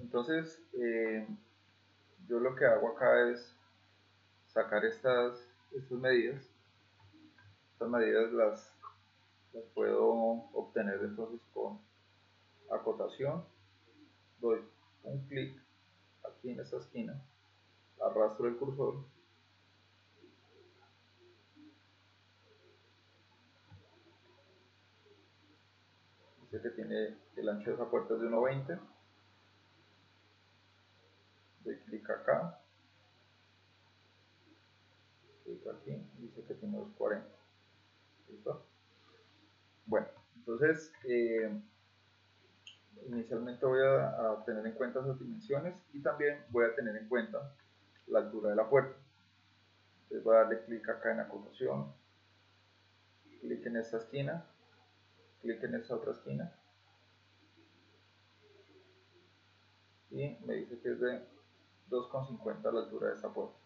Entonces, eh, yo lo que hago acá es sacar estas, estas medidas. Estas medidas las, las puedo obtener entonces con acotación. Doy un clic aquí en esta esquina, arrastro el cursor dice que tiene el ancho de esa puerta es de 1.20 doy clic acá. Clic aquí dice que tiene 2.40 listo bueno entonces eh, inicialmente voy a, tener en cuenta esas dimensiones y también voy a tener en cuenta la altura de la puerta. Entonces voy a darle clic acá en acotación, clic en esta esquina, clic en esta otra esquina. Y me dice que es de 2,50 la altura de esta puerta.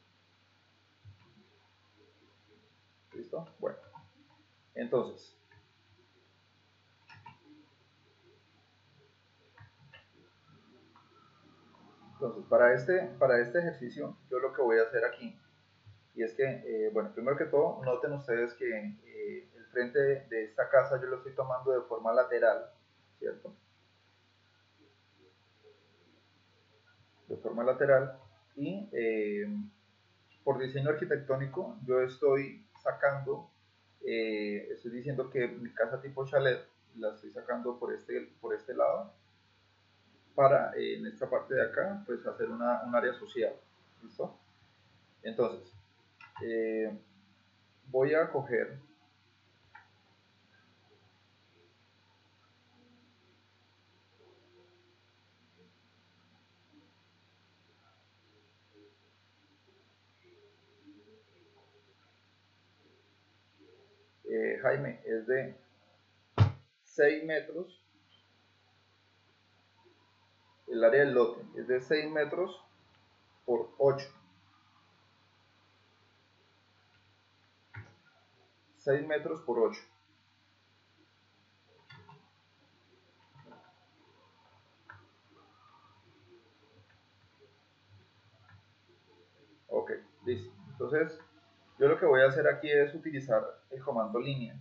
¿Listo? Bueno. Entonces, Entonces, para este, para este ejercicio, yo lo que voy a hacer aquí, y es que, eh, bueno, primero que todo, noten ustedes que eh, el frente de, esta casa yo lo estoy tomando de forma lateral, ¿cierto? Forma lateral, y eh, por diseño arquitectónico, yo estoy sacando, estoy diciendo que mi casa tipo chalet la estoy sacando por este, por este lado, para eh, en esta parte de acá pues hacer una, un área social listo entonces eh, voy a coger eh, Jaime es de 6 metros el área del lote es de 6 metros por 8. 6 metros por 8. Ok, listo. Entonces, yo lo que voy a hacer aquí es utilizar el comando línea.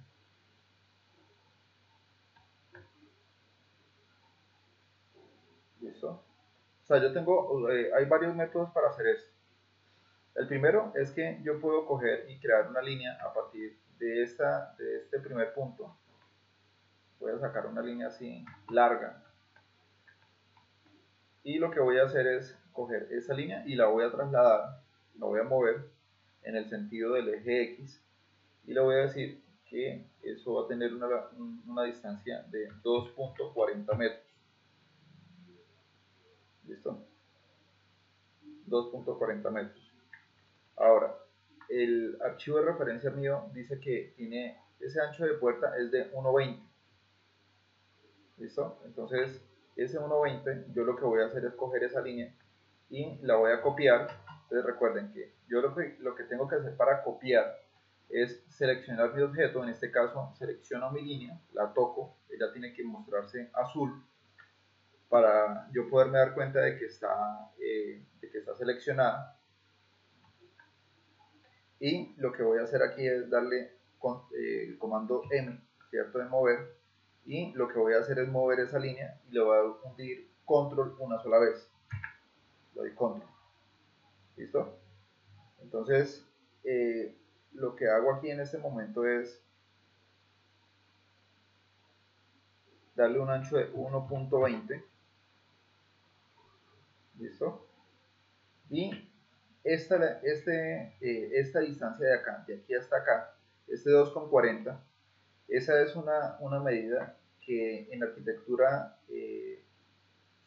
O sea, yo tengo, eh, hay varios métodos para hacer esto. El primero es que yo puedo coger y crear una línea a partir de, esta, de este primer punto. Voy a sacar una línea así larga. Y lo que voy a hacer es coger esa línea y la voy a trasladar, la voy a mover en el sentido del eje X y le voy a decir que eso va a tener una, una distancia de 2.40 metros. ¿Listo? 2.40 metros. Ahora, el archivo de referencia mío dice que tiene ese ancho de puerta es de 1.20. ¿Listo? Entonces, ese 1.20, yo lo que voy a hacer es coger esa línea y la voy a copiar. Entonces recuerden que yo lo que, lo que tengo que hacer para copiar es seleccionar mi objeto, en este caso selecciono mi línea, la toco, ella tiene que mostrarse azul para yo poderme dar cuenta de que está, eh, de que está seleccionada. Y lo que voy a hacer aquí es darle con, eh, el comando M, ¿cierto? De mover. Y lo que voy a hacer es mover esa línea y le voy a hundir control una sola vez. Le doy control. ¿Listo? Entonces, eh, lo que hago aquí en este momento es darle un ancho de 1.20 ¿Listo? Y esta, este, eh, esta distancia de acá, de aquí hasta acá, este 2,40, esa es una, una, medida que en arquitectura eh,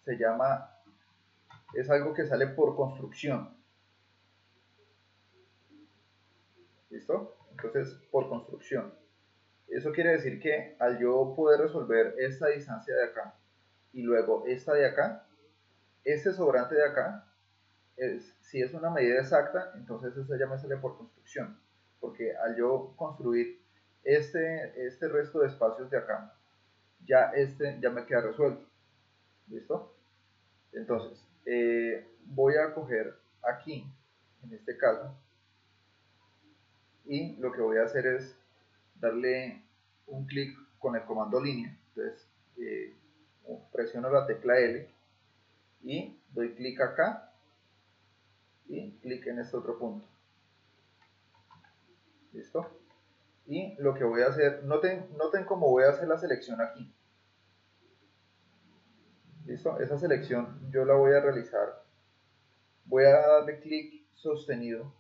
se llama, es algo que sale por construcción. Entonces, por construcción. Eso quiere decir que al yo poder resolver esta distancia de acá y luego esta de acá, este sobrante de acá, si es una medida exacta, entonces eso ya me sale por construcción, porque al yo construir este, este resto de espacios de acá, ya este ya me queda resuelto. ¿Listo? Entonces, eh, voy a coger aquí, en este caso, y lo que voy a hacer es darle un clic con el comando línea. Entonces, eh, presiono la tecla L y doy clic acá y clic en este otro punto. ¿Listo? Y lo que voy a hacer, noten, noten cómo voy a hacer la selección aquí. ¿Listo? Esa selección yo la voy a realizar. Voy a darle clic sostenido.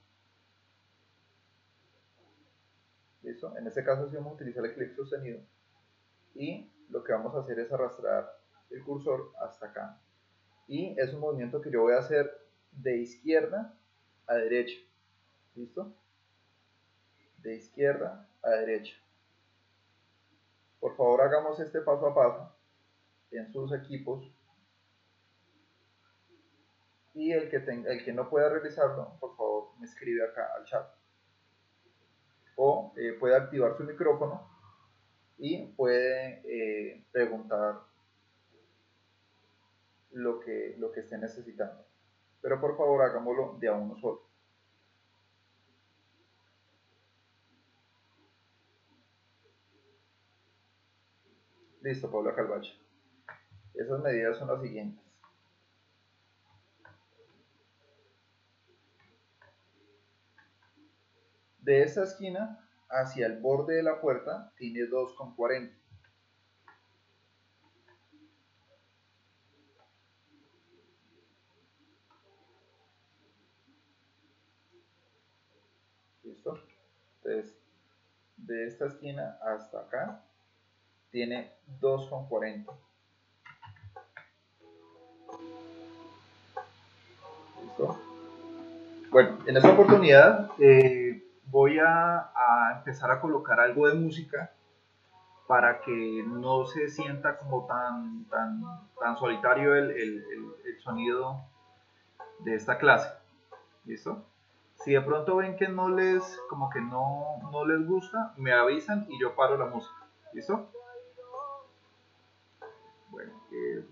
En este caso sí vamos a utilizar el clic sostenido. Y lo que vamos a hacer es arrastrar el cursor hasta acá. Y es un movimiento que yo voy a hacer de izquierda a derecha. ¿Listo? De izquierda a derecha. Por favor hagamos este paso a paso en sus equipos y el que, tenga, el que no pueda realizarlo, por favor me escribe acá al chat. O eh, puede activar su micrófono y puede eh, preguntar lo que, lo que esté necesitando. Pero por favor hagámoslo de a uno solo. Listo, Paula Calvache. Esas medidas son las siguientes. De esta esquina hacia el borde de la puerta tiene 2,40. ¿Listo? Entonces, de esta esquina hasta acá tiene 2,40. ¿Listo? Bueno, en esta oportunidad eh, voy a, empezar a colocar algo de música para que no se sienta como tan, tan, tan solitario el, el, el, sonido de esta clase. ¿Listo? Si de pronto ven que no les, como que no, no les gusta, me avisan y yo paro la música. ¿Listo? Bueno, eh,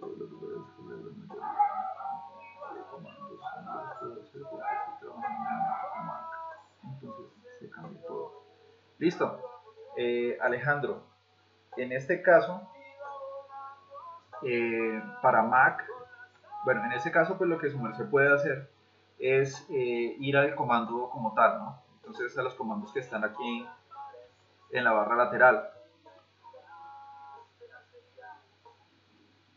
Listo. Eh, Alejandro, en este caso, eh, para Mac, bueno, en este caso, pues lo que su merced puede hacer es eh, ir al comando como tal, ¿no? Entonces, a los comandos que están aquí en la barra lateral.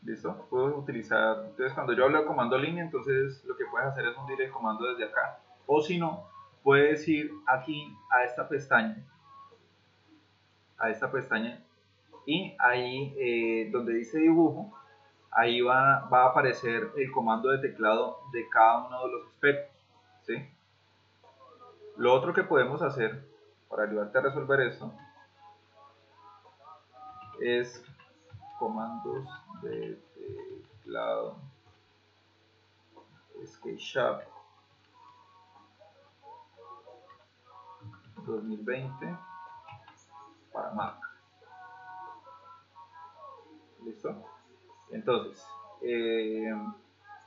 ¿Listo? Puedo utilizar, entonces cuando yo hablo de comando línea, entonces lo que puedes hacer es hundir el comando desde acá. O si no, puedes ir aquí a esta pestaña a esta pestaña y ahí eh, donde dice dibujo, ahí va, va, a aparecer el comando de teclado de cada uno de los aspectos. ¿sí? Lo otro que podemos hacer para ayudarte a resolver esto es comandos de teclado SketchUp 2020 para Mac. ¿Listo? Entonces, eh,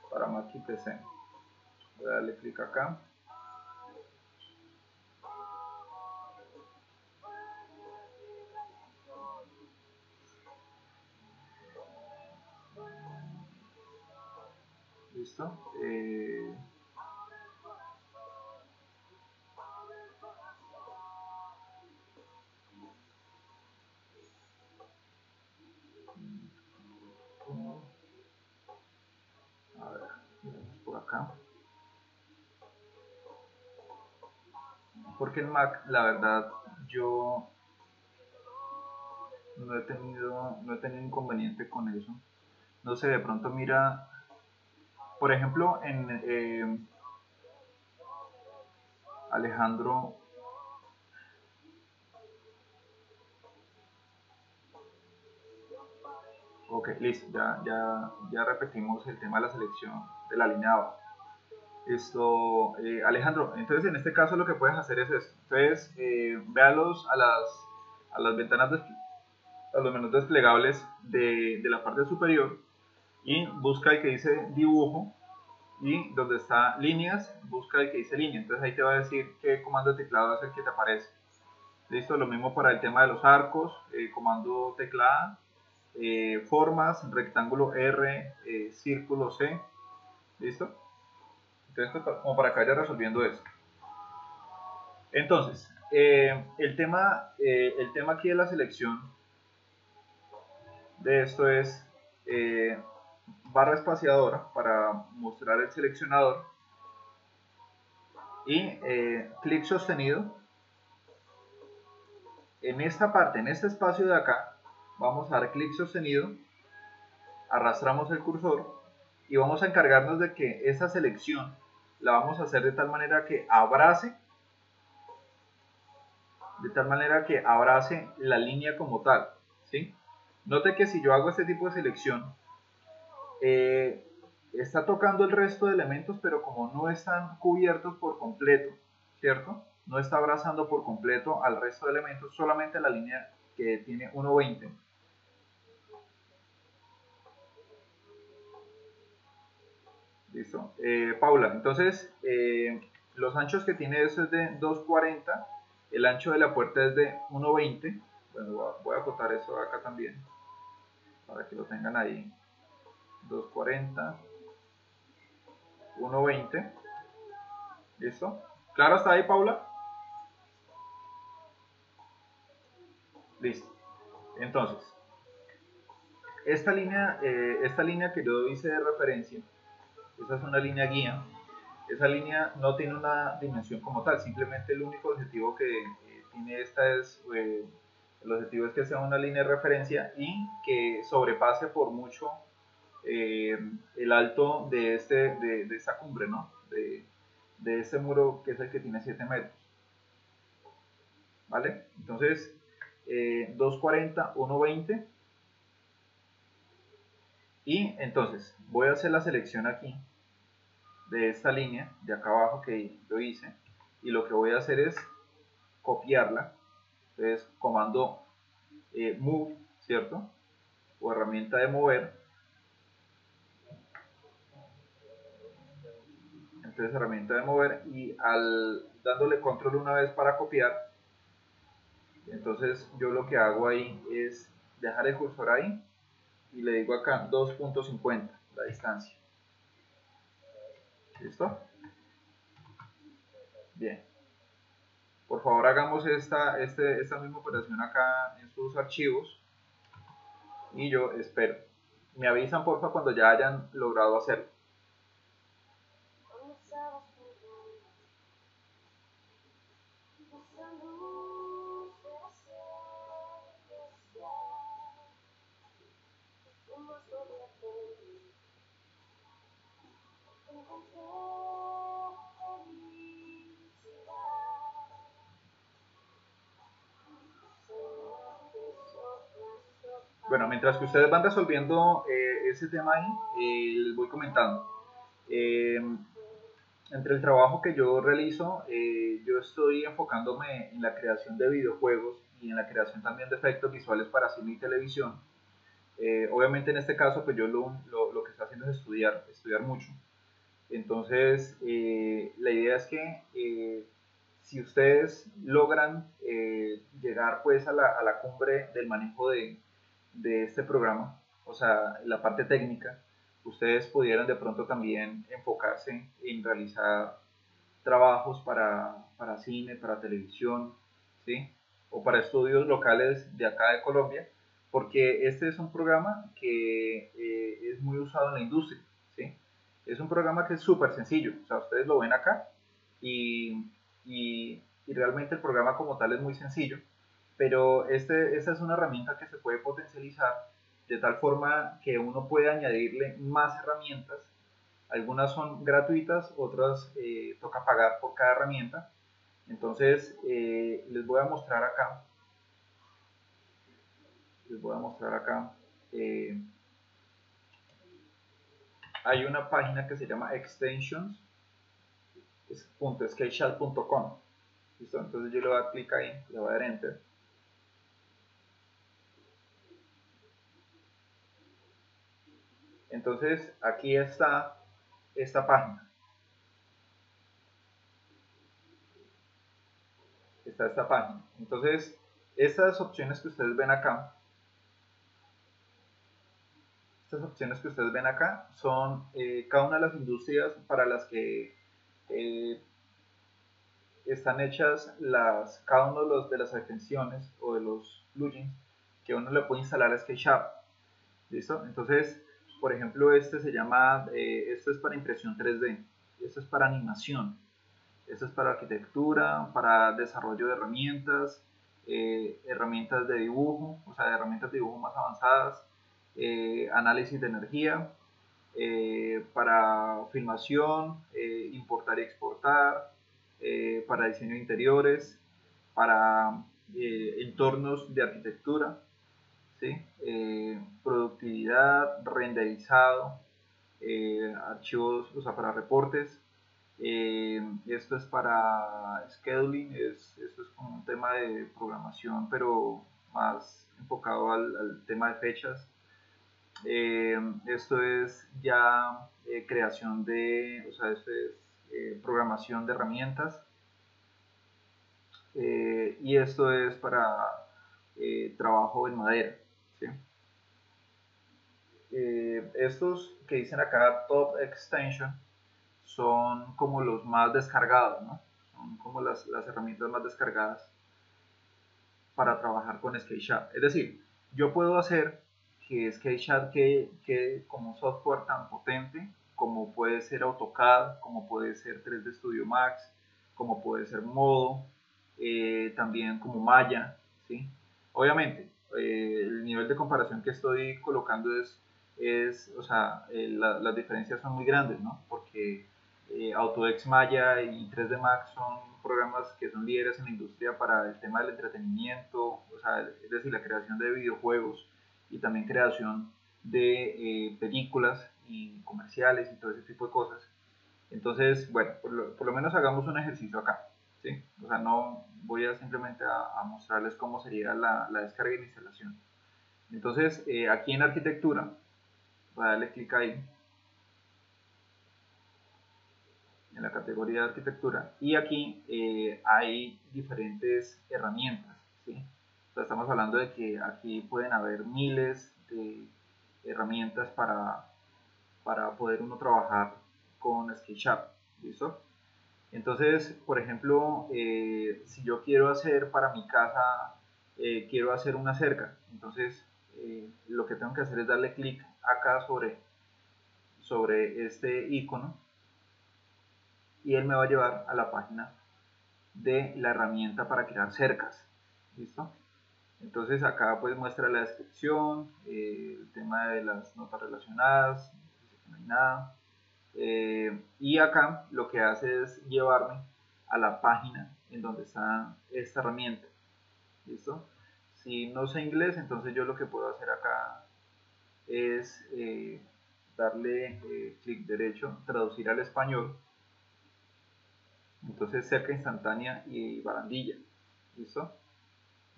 para Mac y PC, voy a darle clic acá. ¿Listo? Eh, Porque el Mac, la verdad, yo no he tenido, no he tenido inconveniente con eso. No sé, de pronto mira, por ejemplo, en eh, Alejandro Ok, listo, ya, ya, ya repetimos el tema de la selección de la línea. Esto, eh, Alejandro, entonces en este caso lo que puedes hacer es esto. Entonces, eh, véalos a las, a las ventanas, a los menús desplegables de, de, la parte superior y busca el que dice dibujo y donde está líneas, busca el que dice línea. Entonces ahí te va a decir qué comando de teclado es el que te aparece. Listo, lo mismo para el tema de los arcos, eh, comando teclado, eh, formas, rectángulo R, eh, círculo C. ¿Listo? Entonces, como para que vaya resolviendo eso. Entonces, el, tema, el tema aquí de la selección de esto es barra espaciadora para mostrar el seleccionador y eh, clic sostenido en esta parte, en este espacio de acá vamos a dar clic sostenido arrastramos el cursor y vamos a encargarnos de que esa selección la vamos a hacer de tal manera que abrace de tal manera que abrace la línea como tal ¿sí? note que si yo hago este tipo de selección eh, está tocando el resto de elementos, pero como no están cubiertos por completo, ¿cierto? No está abrazando por completo al resto de elementos, solamente la línea que tiene 1.20. Listo. Eh, Paula, entonces eh, los anchos que tiene eso es de 2.40, el ancho de la puerta es de 1.20. Bueno, voy a acotar eso acá también, para que lo tengan ahí. 240, 120. ¿Listo? ¿Claro hasta ahí, Paula? Listo. Entonces, esta línea, eh, esta línea que yo hice de referencia, esa es una línea guía. Esa línea no tiene una dimensión como tal, simplemente el único objetivo que tiene esta es, eh, el objetivo es que sea una línea de referencia y que sobrepase por mucho eh, el alto de, este, de, esta cumbre, ¿no? De, de, este muro que es el que tiene 7 metros. ¿Vale? Entonces, 240, eh, 120. Y entonces, voy a hacer la selección aquí de esta línea de acá abajo que yo hice. Y lo que voy a hacer es copiarla. Entonces, comando eh, move, ¿cierto? O herramienta de mover entonces herramienta de mover y al dándole control una vez para copiar entonces yo lo que hago ahí es dejar el cursor ahí y le digo acá 2.50 la distancia ¿listo? bien. Por favor hagamos esta, este, esta misma operación acá en sus archivos y yo espero. Me avisan porfa cuando ya hayan logrado hacerlo Bueno, mientras que ustedes van resolviendo eh, ese tema ahí, eh, les voy comentando. Eh, entre el trabajo que yo realizo, yo estoy enfocándome en la creación de videojuegos y en la creación también de efectos visuales para cine y televisión. obviamente en este caso, pues yo lo, lo, lo, que estoy haciendo es estudiar, estudiar mucho. Entonces, la idea es que si ustedes logran llegar pues a la, a la cumbre del manejo de, de este programa, o sea, la parte técnica, ustedes pudieran de pronto también enfocarse en realizar trabajos para, para cine, para televisión, ¿sí? O para estudios locales de acá de Colombia, porque este es un programa que eh, es muy usado en la industria, ¿sí? Es un programa que es súper sencillo, o sea, ustedes lo ven acá y, y, y realmente el programa como tal es muy sencillo pero esta es una herramienta que se puede potencializar de tal forma que uno puede añadirle más herramientas. Algunas son gratuitas, otras eh, toca pagar por cada herramienta. Entonces eh, les voy a mostrar acá. Les voy a mostrar acá. Eh, hay una página que se llama extensions.sketchshot.com. Entonces yo le voy a dar clic ahí, le voy a dar enter Entonces aquí está esta página. Está esta página. Entonces, estas opciones que ustedes ven acá, estas opciones que ustedes ven acá son eh, cada una de las industrias para las que eh, están hechas las, cada uno de, los, de las extensiones o de los plugins que uno le puede instalar a SketchUp. ¿Listo? Entonces, por ejemplo, este se llama, eh, esto es para impresión 3D, esto es para animación, esto es para arquitectura, para desarrollo de herramientas, eh, herramientas de dibujo, o sea, herramientas de dibujo más avanzadas, eh, análisis de energía, para filmación, importar y exportar, para diseño de interiores, para entornos de arquitectura, eh, productividad, renderizado, eh, archivos, o sea, para reportes. Eh, esto es para scheduling, es, esto es como un tema de programación, pero más enfocado al, tema de fechas. esto es ya creación de, o sea, esto es programación de herramientas. y esto es para trabajo en madera. Eh, estos que dicen acá Top Extension son como los más descargados, ¿no? Son como las, herramientas más descargadas para trabajar con SketchUp. Es decir, yo puedo hacer que SketchUp quede, como software tan potente como puede ser AutoCAD, como puede ser 3D Studio Max, como puede ser Modo, eh, también como Maya. Obviamente, eh, el nivel de comparación que estoy colocando es, es o sea, eh, las diferencias son muy grandes, ¿no? Porque eh, AutoX Maya y 3D Max son programas que son líderes en la industria para el tema del entretenimiento, o sea, es decir, la creación de videojuegos y también creación de películas y comerciales y todo ese tipo de cosas. Entonces, bueno, por lo menos hagamos un ejercicio acá. ¿sí? O sea, no voy a simplemente a, mostrarles cómo sería la, descarga y instalación. Entonces, eh, aquí en arquitectura, voy a darle clic ahí, en la categoría de arquitectura, y aquí eh, hay diferentes herramientas, ¿sí? estamos hablando de que aquí pueden haber miles de herramientas para, para poder uno trabajar con SketchUp, ¿listo? Entonces, por ejemplo, eh, si yo quiero hacer para mi casa, eh, quiero hacer una cerca, entonces lo que tengo que hacer es darle clic acá sobre, sobre este icono y él me va a llevar a la página de la herramienta para crear cercas. ¿Listo? Entonces acá pues muestra la descripción, el tema de las notas relacionadas, no nada, eh, y acá lo que hace es llevarme a la página en donde está esta herramienta. ¿Listo? Si no sé inglés, entonces yo lo que puedo hacer acá es eh, darle eh, clic derecho, traducir al español. Entonces cerca instantánea y barandilla. ¿Listo?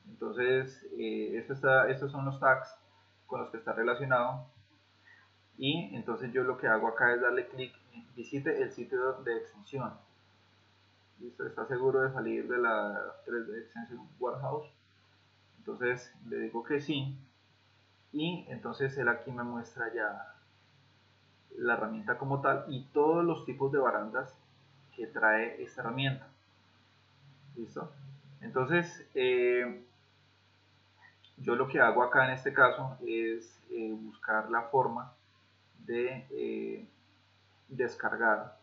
Entonces, estos son los tags con los que está relacionado y entonces yo lo que hago acá es darle clic visite el sitio de extensión listo está seguro de salir de la 3D Extension Warehouse entonces le digo que sí y entonces él aquí me muestra ya la herramienta como tal y todos los tipos de barandas que trae esta herramienta. Listo entonces eh, yo lo que hago acá en este caso es eh, buscar la forma de eh, descargar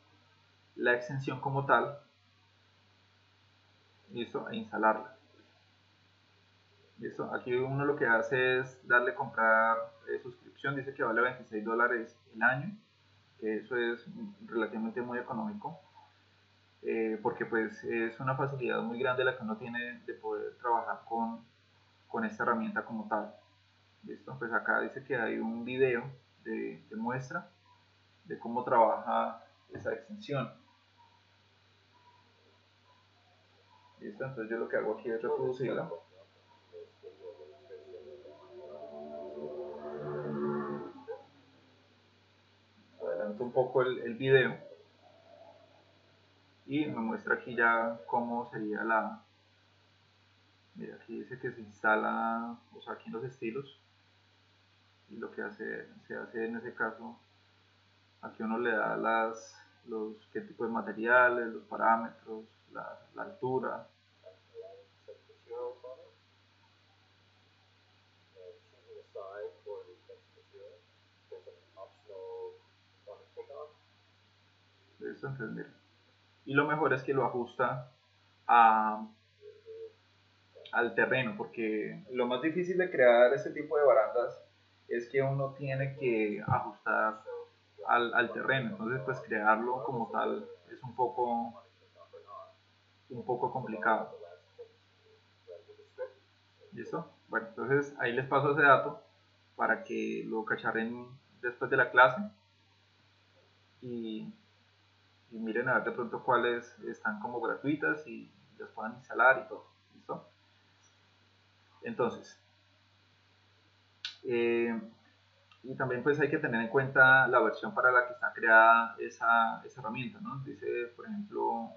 la extensión como tal listo e instalarla listo aquí uno lo que hace es darle comprar eh, suscripción dice que vale 26 dólares el año que eso es relativamente muy económico eh, porque pues es una facilidad muy grande la que uno tiene de poder trabajar con, con esta herramienta como tal listo pues acá dice que hay un video de, muestra de cómo trabaja esa extensión. ¿Listo? Entonces yo lo que hago aquí es reproducirla. Pronto un poco el, video. Y me muestra aquí ya cómo sería la mira aquí dice que se instala o sea aquí en los estilos y lo que hace, se hace en ese caso aquí uno le da las los qué tipo de materiales los parámetros la altura Y lo mejor es que lo ajusta a, al terreno, porque lo más difícil de crear ese tipo de barandas es que uno tiene que ajustar al, al terreno. Entonces, pues crearlo como tal es un poco, un poco complicado. ¿Listo? Bueno, entonces ahí les paso ese dato para que lo cacharren después de la clase y, y miren a ver de pronto cuáles están como gratuitas y las puedan instalar y todo. ¿Listo? Entonces, eh, y también pues hay que tener en cuenta la versión para la que está creada esa, esa herramienta, ¿no? Dice, por ejemplo,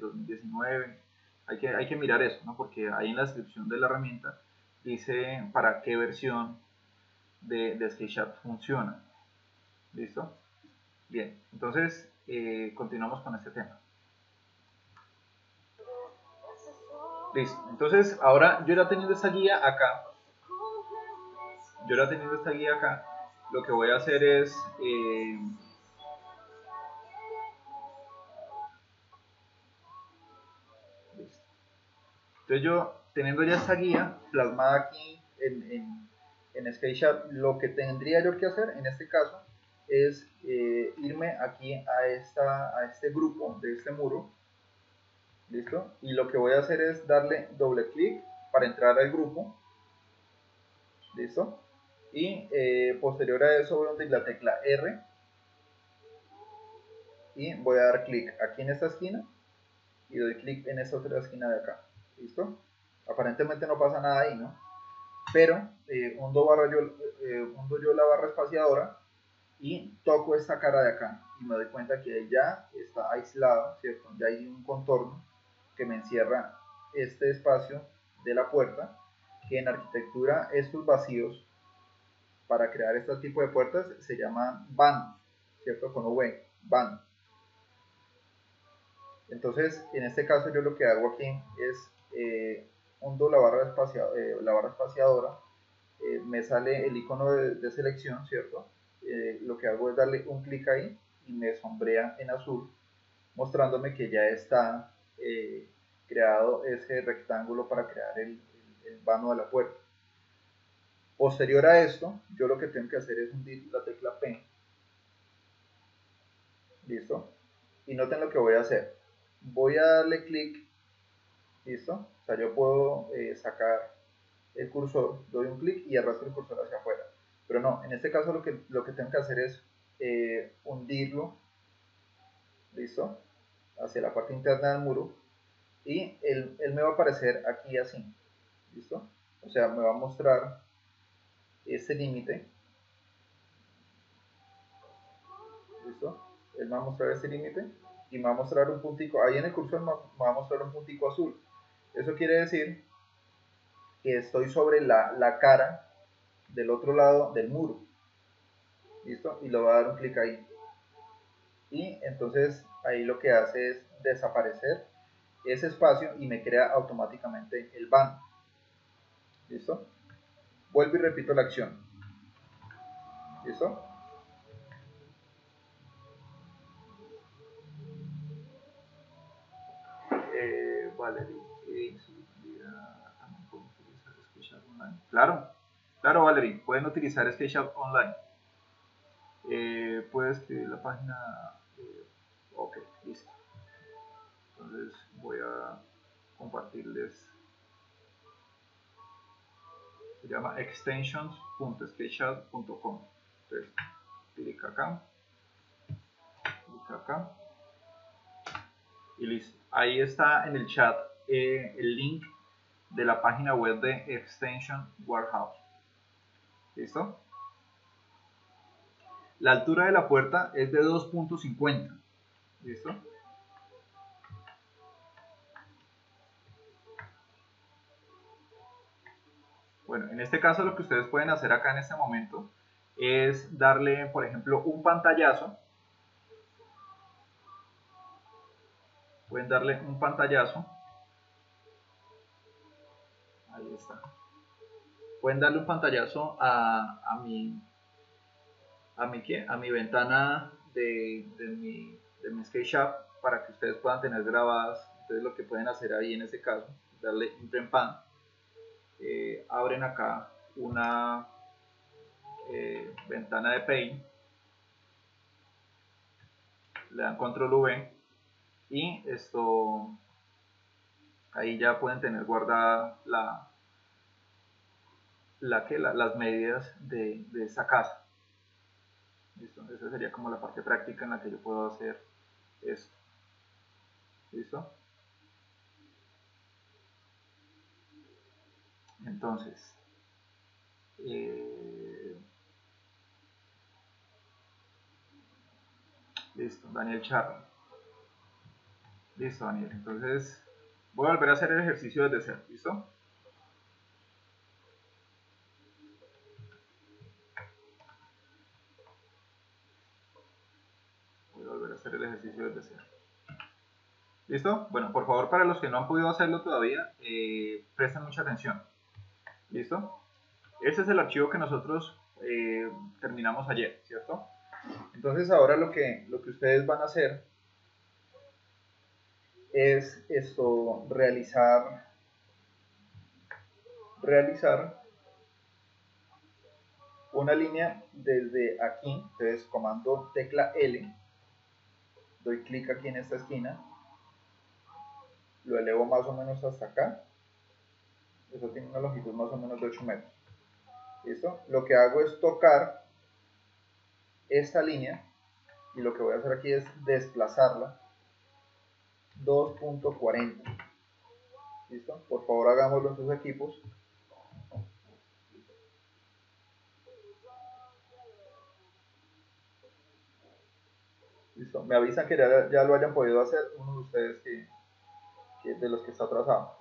2019, eh, hay que, hay que mirar eso, ¿no? Porque ahí en la descripción de la herramienta dice para qué versión de, de SketchUp funciona. ¿Listo? Bien, entonces eh, continuamos con este tema. Listo, entonces ahora yo ya teniendo esta guía acá, yo ya teniendo esta guía acá, lo que voy a hacer es eh, entonces yo teniendo ya esta guía plasmada aquí en, en, en SketchUp lo que tendría yo que hacer en este caso es eh, irme aquí a, esta, a este grupo de este muro listo y lo que voy a hacer es darle doble clic para entrar al grupo listo y eh, posterior a eso voy a la tecla R y voy a dar clic aquí en esta esquina y doy clic en esta otra esquina de acá listo aparentemente no pasa nada ahí no pero eh, hundo, barra yo, eh, yo la barra espaciadora y toco esta cara de acá y me doy cuenta que ya está aislado, ¿cierto? Ya hay un contorno que me encierra este espacio de la puerta, que en arquitectura estos vacíos para crear este tipo de puertas se llaman van, ¿cierto? Con V, van. Entonces, en este caso yo lo que hago aquí es eh, hundo la barra, eh, la barra espaciadora, eh, me sale el icono de, selección, ¿cierto? Lo que hago es darle un clic ahí y me sombrea en azul, mostrándome que ya está creado ese rectángulo para crear el, el vano de la puerta. Posterior a esto, yo lo que tengo que hacer es hundir la tecla P. ¿Listo? Y noten lo que voy a hacer. Voy a darle clic. ¿Listo? O sea, yo puedo eh, sacar el cursor, doy un clic y arrastro el cursor hacia afuera. Pero no, en este caso lo que, lo que tengo que hacer es eh, hundirlo. ¿Listo? Hacia la parte interna del muro. Y él, él me va a aparecer aquí así. ¿Listo? O sea, me va a mostrar ese límite. ¿Listo? Él me va a mostrar ese límite y me va a mostrar un puntico, ahí en el cursor me va a mostrar un puntico azul. Eso quiere decir que estoy sobre la, la cara del otro lado del muro. ¿Listo? Y le voy a dar un clic ahí. Y entonces ahí lo que hace es desaparecer ese espacio y me crea automáticamente el van. ¿Listo? Vuelvo y repito la acción. ¿Listo? Eh, Claro, claro Valerie, pueden utilizar SketchUp online. Eh, puedes escribir la página. Eh, ok, listo. Entonces voy a compartirles se llama extensions.sketchup.com entonces clic acá clic acá y listo ahí está en el chat eh, el link de la página web de Extension Warehouse listo La altura de la puerta es de 2.50. ¿Listo? Bueno, en este caso lo que ustedes pueden hacer acá en este momento es darle, por ejemplo, un pantallazo. Pueden darle un pantallazo. Ahí está. Pueden darle un pantallazo a, a mi a mi, a mi ventana de, de, mi, de mi SketchUp para que ustedes puedan tener grabadas. Entonces lo que pueden hacer ahí en ese caso, darle imprint pan. Eh, abren acá una eh, ventana de Paint, le dan control V y esto ahí ya pueden tener guardada la, la que las medidas de, esa casa. ¿Listo? Esa sería como la parte práctica en la que yo puedo hacer esto. ¿Listo? Entonces, eh, listo, Daniel Charro. Listo, Daniel. Entonces, voy a volver a hacer el ejercicio desde cero. ¿Listo? Voy a volver a el ejercicio desde cero. ¿Listo? Bueno, por favor, para los que no han podido hacerlo todavía, eh, presten mucha atención. ¿Listo? Ese es el archivo que nosotros eh, terminamos ayer, ¿cierto? Entonces ahora lo que, lo que ustedes van a hacer es esto, realizar, realizar una línea desde aquí, entonces comando tecla L, doy clic aquí en esta esquina, lo elevo más o menos hasta acá, eso tiene una longitud más o menos de 8 metros. ¿Listo? Lo que hago es tocar esta línea y lo que voy a hacer aquí es desplazarla 2.40. ¿Listo? Por favor hagámoslo en sus equipos. Listo. Me avisan que ya, lo hayan podido hacer uno de ustedes que de los que está atrasado.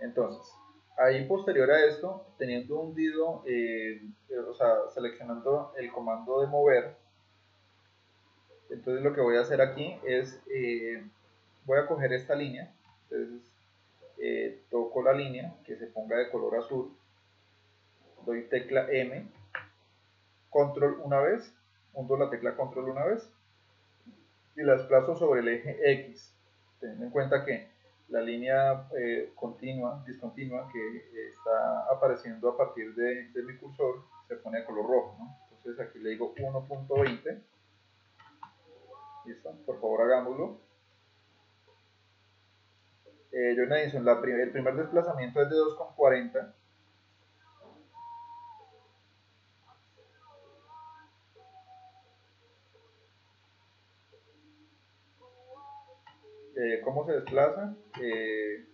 Entonces, ahí posterior a esto, teniendo hundido, eh, o sea, seleccionando el comando de mover, entonces lo que voy a hacer aquí es, eh, voy a coger esta línea, entonces eh, toco la línea que se ponga de color azul, doy tecla M, control una vez, hundo la tecla control una vez y la desplazo sobre el eje X, teniendo en cuenta que la línea eh, continua, discontinua que está apareciendo a partir de, mi cursor se pone de color rojo. Entonces aquí le digo 1.20. ¿Listo? Por favor hagámoslo. Eh, yo Edison, el primer desplazamiento es de 2.40. Eh, ¿Cómo se desplaza? Eh,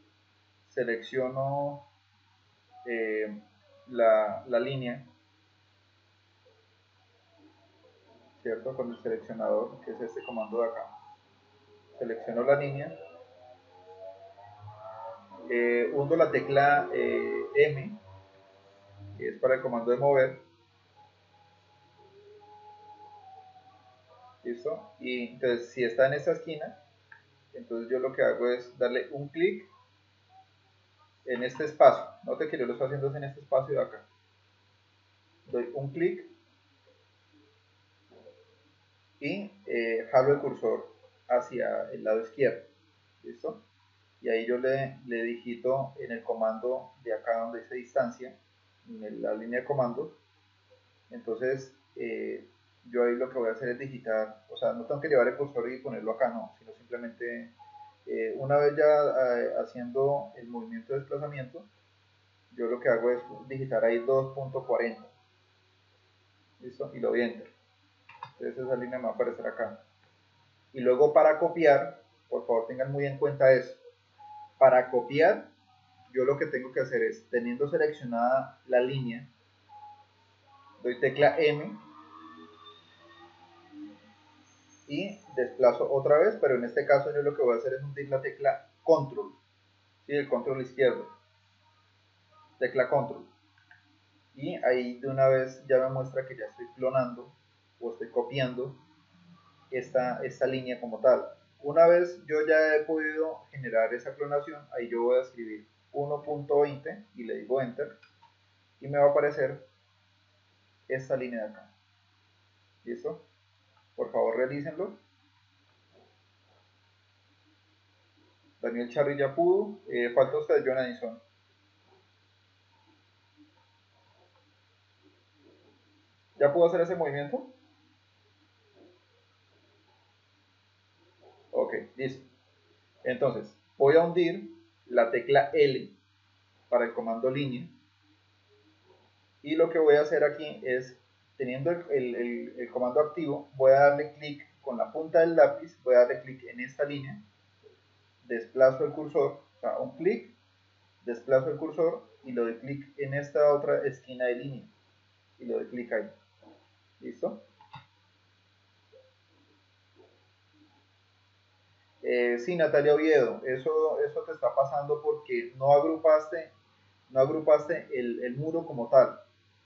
selecciono eh, la, línea, ¿cierto? Con el seleccionador, que es este comando de acá. Selecciono la línea, hundo la tecla M, que es para el comando de mover. ¿Listo? Y entonces, si está en esta esquina, entonces yo lo que hago es darle un clic en este espacio. Note que yo lo estoy haciendo en este espacio de acá. Doy un clic y eh, jalo el cursor hacia el lado izquierdo. ¿Listo? Y ahí yo le, le digito en el comando de acá donde dice distancia, en la línea de comandos. Entonces, eh, yo ahí lo que voy a hacer es digitar, o sea, no tengo que llevar el cursor y ponerlo acá, no, sino simplemente eh, una vez ya eh, haciendo el movimiento de desplazamiento, yo lo que hago es digitar ahí 2.40. ¿Listo? Y lo doy enter. Entonces esa línea me va a aparecer acá. Y luego para copiar, por favor tengan muy en cuenta eso. Para copiar, yo lo que tengo que hacer es, teniendo seleccionada la línea, doy tecla M y desplazo otra vez, pero en este caso yo lo que voy a hacer es hundir la tecla control, ¿sí? el control izquierdo, tecla control, y ahí de una vez ya me muestra que ya estoy clonando o estoy copiando esta, esta línea como tal. Una vez yo ya he podido generar esa clonación, ahí yo voy a escribir 1.20 y le digo enter y me va a aparecer esta línea de acá. ¿Listo? Por favor, realícenlo. Daniel Charri ya pudo. Eh, falta usted, John Addison. ¿Ya pudo hacer ese movimiento? Ok, listo. Entonces, voy a hundir la tecla L para el comando línea. Y lo que voy a hacer aquí es teniendo el, comando activo, voy a darle clic con la punta del lápiz, voy a darle clic en esta línea, desplazo el cursor, o sea, un clic, desplazo el cursor y le doy clic en esta otra esquina de línea y le doy clic ahí. ¿Listo? Eh, sí, Natalia Oviedo, eso, eso te está pasando porque no agrupaste, no agrupaste el, el muro como tal.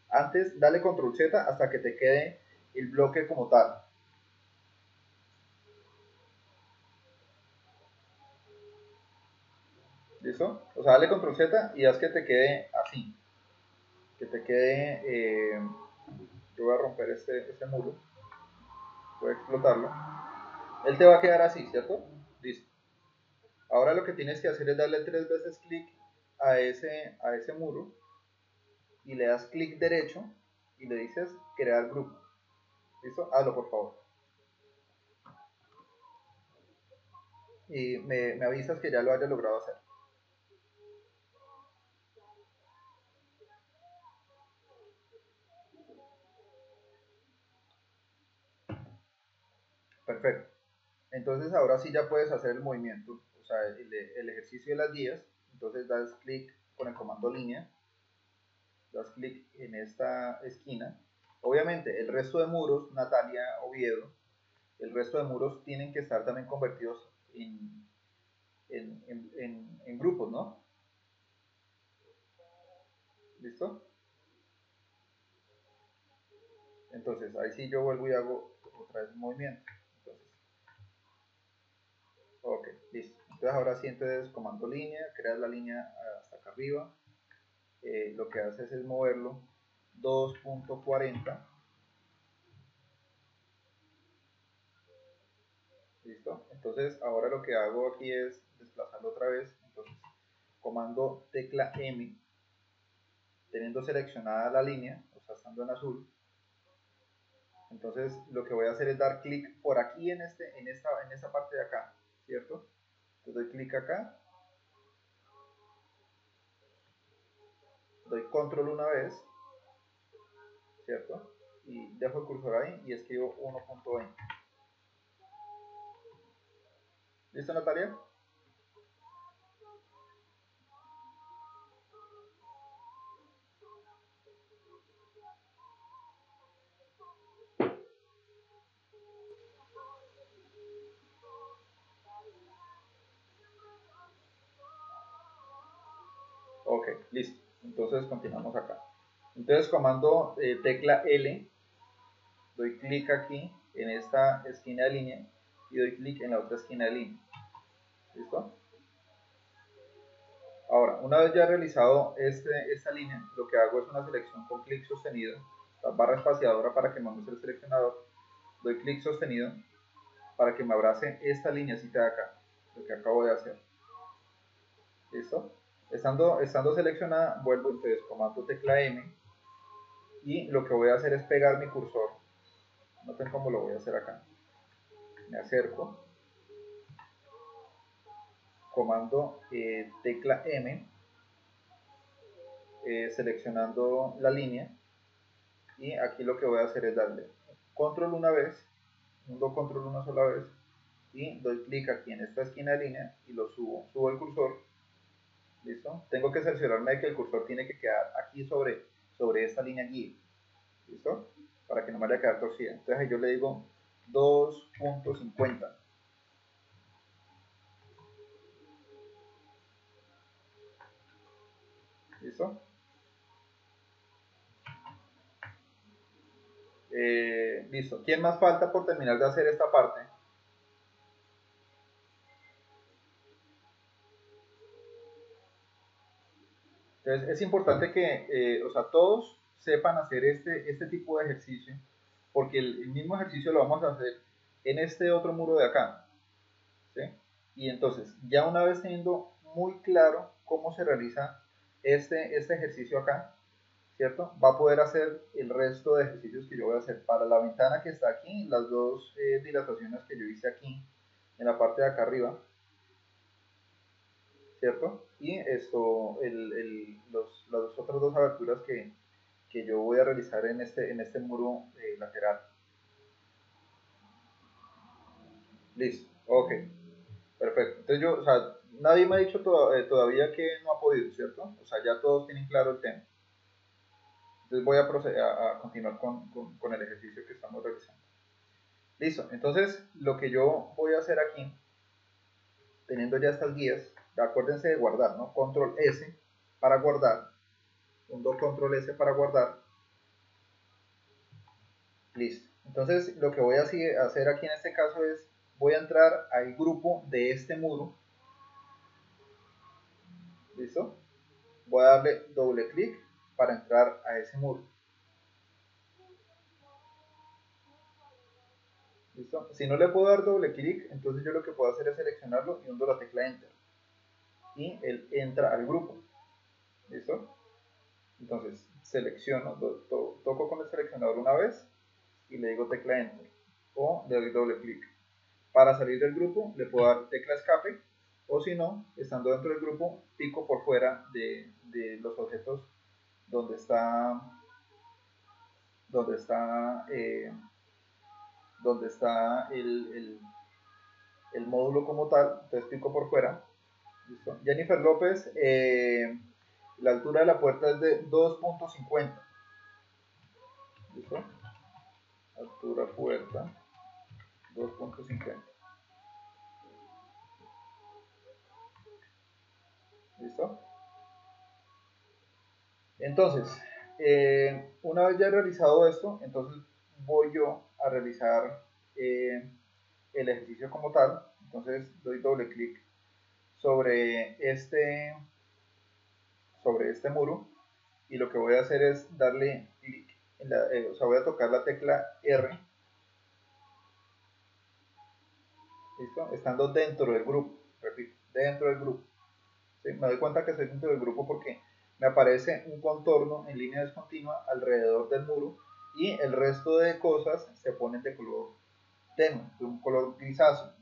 Antes, dale control Z hasta que te quede el bloque como tal. ¿Listo? O sea, dale control Z y haz que te quede así. Que te quede... Eh, yo voy a romper este, este muro. Voy a explotarlo. Él te va a quedar así, ¿cierto? Listo. Ahora lo que tienes que hacer es darle tres veces clic a ese, a ese muro y le das clic derecho y le dices crear grupo. ¿Listo? Hazlo por favor. Y me, me avisas que ya lo haya logrado hacer. Perfecto. Entonces ahora sí ya puedes hacer el movimiento, o sea, el, ejercicio de las guías. Entonces das clic con el comando línea das clic en esta esquina. Obviamente, el resto de muros, Natalia, Oviedo, el resto de muros tienen que estar también convertidos en, en, grupos, ¿no? ¿Listo? Entonces, ahí sí yo vuelvo y hago otra vez un movimiento. Ok, listo. Entonces ahora sí, entonces comando línea, creas la línea hasta acá arriba. Eh, lo que haces es moverlo. 2.40 listo. Entonces ahora lo que hago aquí es desplazarlo otra vez. Entonces comando tecla M teniendo seleccionada la línea o sea estando en azul. Entonces lo que voy a hacer es dar clic por aquí en este en esta en esta parte de acá cierto entonces doy clic acá doy control una vez, ¿cierto? Y dejo el cursor ahí y escribo 1.20. ¿Listo, Natalia? Ok, listo. Entonces continuamos acá. Entonces comando eh, tecla L, doy clic aquí en esta esquina de línea y doy clic en la otra esquina de línea. ¿Listo? Ahora, una vez ya realizado este, esta línea, lo que hago es una selección con clic sostenido, la barra espaciadora para que me muestre el seleccionador, doy clic sostenido para que me abrace esta línea de acá, lo que acabo de hacer. ¿Listo? Estando, estando seleccionada, vuelvo entonces comando tecla M y lo que voy a hacer es pegar mi cursor. Noten cómo lo voy a hacer acá. Me acerco, comando eh, tecla M, eh, seleccionando la línea. Y aquí lo que voy a hacer es darle control una vez, mundo control una sola vez. Y doy clic aquí en esta esquina de línea y lo subo, subo el cursor, ¿listo? Tengo que cerciorarme de que el cursor tiene que quedar aquí sobre, sobre esta línea guía, ¿listo? Para que no me vaya a quedar torcida. Entonces ahí yo le digo 2.50. ¿Listo? Eh, listo. ¿Quién más falta por terminar de hacer esta parte? Entonces es importante que, eh, o sea, todos sepan hacer este, este tipo de ejercicio, porque el, mismo ejercicio lo vamos a hacer en este otro muro de acá. ¿sí? Y entonces, ya una vez teniendo muy claro cómo se realiza este, este ejercicio acá, ¿cierto? Va a poder hacer el resto de ejercicios que yo voy a hacer para la ventana que está aquí, las dos eh, dilataciones que yo hice aquí, en la parte de acá arriba, Y esto, los, las otras dos aberturas que, que, yo voy a realizar en este, en este muro eh, lateral. Listo, ok, perfecto. Entonces yo, o sea, nadie me ha dicho eh, todavía que no ha podido, ¿cierto? O sea, ya todos tienen claro el tema. Entonces voy a, proceder a, continuar con, con, el ejercicio que estamos realizando. Listo, entonces lo que yo voy a hacer aquí, teniendo ya estas guías, acuérdense de guardar, ¿no? Control S para guardar, un do control S para guardar. Listo. Entonces lo que voy a hacer aquí en este caso es, voy a entrar al grupo de este muro. ¿Listo? Voy a darle doble clic para entrar a ese muro. ¿Listo? Si no le puedo dar doble clic, entonces yo lo que puedo hacer es seleccionarlo y hundo la tecla Enter. Y él entra al grupo. ¿Listo? Entonces selecciono, toco con el seleccionador una vez y le digo tecla Enter. O le doy doble clic. Para salir del grupo le puedo dar tecla escape o si no, estando dentro del grupo, pico por fuera de, los objetos donde está donde está eh, donde está el, el, módulo como tal entonces pico por fuera Jennifer López eh, la altura de la puerta es de 2.50 ¿listo? altura puerta 2.50 ¿listo? Entonces, eh, una vez ya realizado esto, entonces voy yo a realizar eh, el ejercicio como tal. Entonces doy doble clic sobre este, sobre este muro y lo que voy a hacer es darle clic, eh, o sea, voy a tocar la tecla R. ¿Listo? Estando dentro del grupo, repito, dentro del grupo. Me doy cuenta que estoy dentro del grupo porque me aparece un contorno en línea discontinua alrededor del muro y el resto de cosas se ponen de color tenue, de un color grisáceo.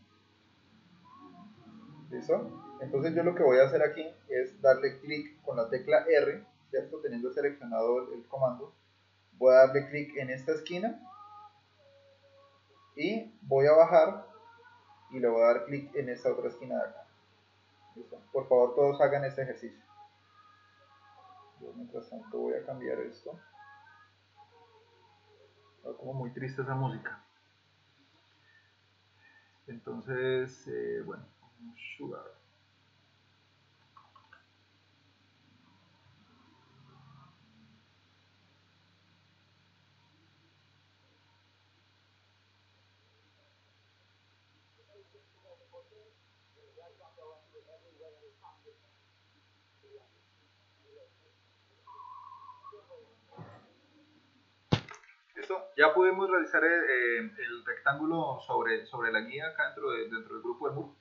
¿Listo? Entonces yo lo que voy a hacer aquí es darle clic con la tecla R, ¿cierto? Teniendo seleccionado el, comando, voy a darle clic en esta esquina y voy a bajar y le voy a dar clic en esta otra esquina de acá. Por favor todos hagan este ejercicio mientras tanto voy a cambiar esto. Está como muy triste esa música. Entonces, eh, bueno, sugar. Ya pudimos realizar el, eh, el, rectángulo sobre, sobre la guía acá dentro, dentro del grupo de muro.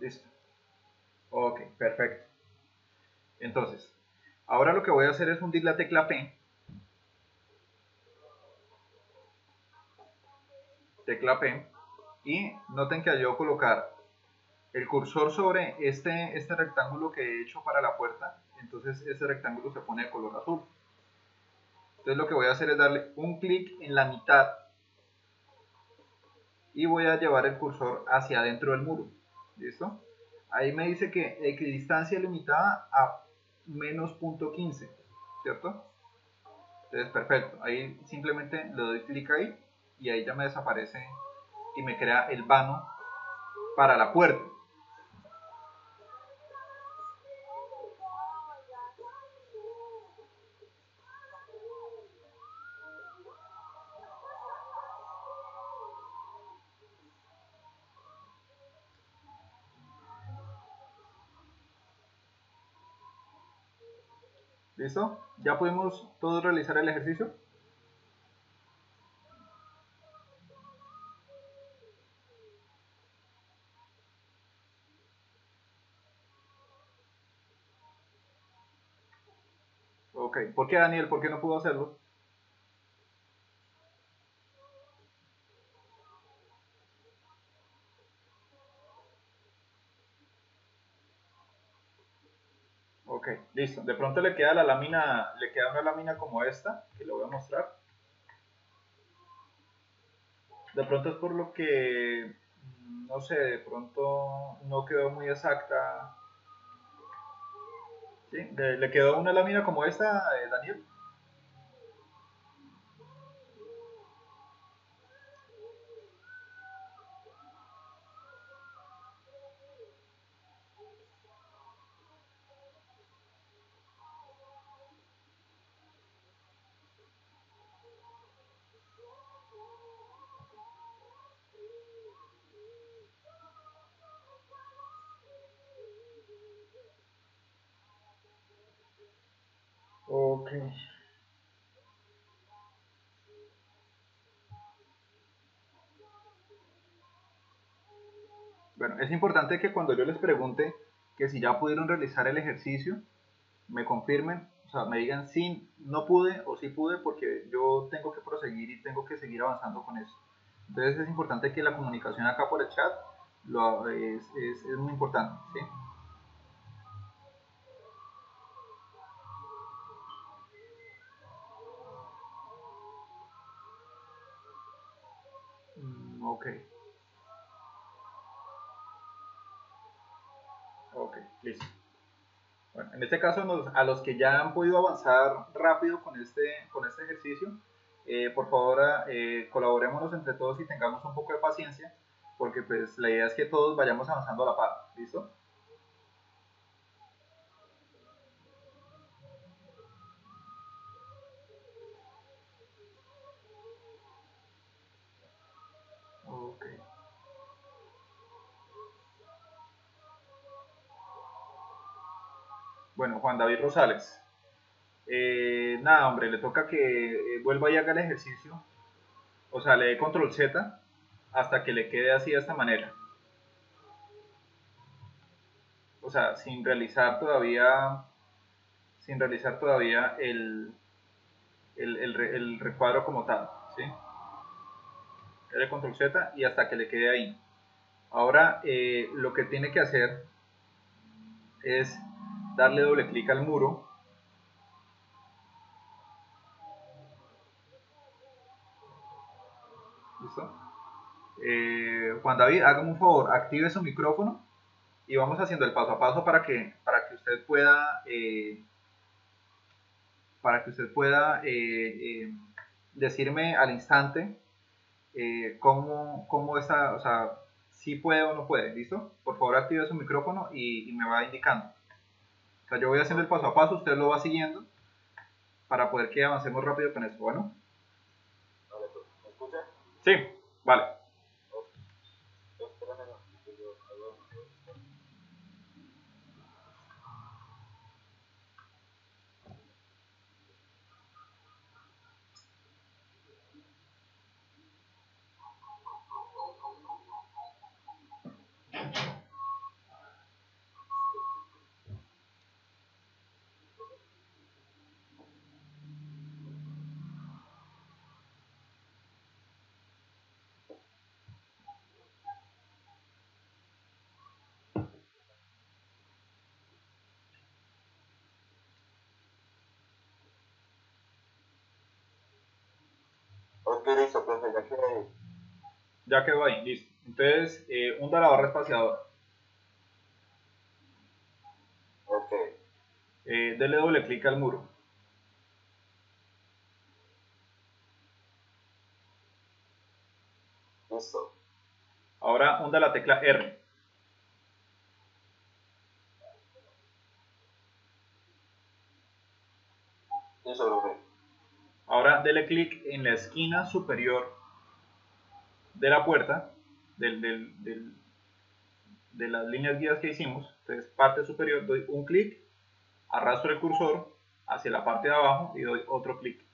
Listo. Ok, perfecto. Entonces, ahora lo que voy a hacer es hundir la tecla P. Tecla P. Y noten que yo colocar el cursor sobre este, este rectángulo que he hecho para la puerta, entonces ese rectángulo se pone de color azul. Entonces lo que voy a hacer es darle un clic en la mitad y voy a llevar el cursor hacia adentro del muro. ¿Listo? Ahí me dice que equidistancia limitada a menos punto 15, ¿cierto? Entonces, perfecto. Ahí simplemente le doy clic ahí y ahí ya me desaparece y me crea el vano para la puerta. ¿Listo? ¿Ya podemos todos realizar el ejercicio? Ok, ¿por qué Daniel? ¿Por qué no pudo hacerlo? Ok, listo. De pronto le queda la lámina, le queda una lámina como esta, que le voy a mostrar. De pronto es por lo que, mm, no sé, de pronto no quedó muy exacta. ¿Sí? ¿Le, quedó una lámina como esta, eh, Daniel? Ok. Bueno, es importante que cuando yo les pregunte que si ya pudieron realizar el ejercicio, me confirmen, o sea, me digan si no pude o si pude porque yo tengo que proseguir y tengo que seguir avanzando con eso. Entonces es importante que la comunicación acá por el chat lo, es, es, es muy importante, ¿sí? Ok, listo. Bueno, en este caso, a los que ya han podido avanzar rápido con este, con este ejercicio, eh, por favor eh, colaborémonos entre todos y tengamos un poco de paciencia, porque pues la idea es que todos vayamos avanzando a la par, ¿listo? Bueno, Juan David Rosales. Eh, nada, hombre, le toca que eh, vuelva y haga el ejercicio. O sea, le dé control Z hasta que le quede así de esta manera. O sea, sin realizar todavía sin realizar todavía el, el, recuadro como tal. ¿sí? Le control Z y hasta que le quede ahí. Ahora eh, lo que tiene que hacer es darle doble clic al muro ¿Listo? Eh, Juan David, hágame un favor, active su micrófono y vamos haciendo el paso a paso para que, para que usted pueda eh, para que usted pueda eh, decirme al instante cómo, cómo está, o sea, si puede o no puede, ¿listo? Por favor active su micrófono y me va indicando yo voy haciendo el paso a paso, usted lo va siguiendo para poder que avancemos rápido con esto. Bueno. ¿Me escucha? Sí, vale. Profe, ya quedó ahí. Ya quedó ahí, listo. Entonces, eh, hunda la barra espaciadora. Ok. Eh, dele doble clic al muro. Listo. Ahora hunda la tecla R. Listo, profe. Ahora dele clic en la esquina superior de la puerta, del, del- del- de las líneas guías que hicimos. Entonces, parte superior, doy un clic, arrastro el cursor hacia la parte de abajo y doy otro clic.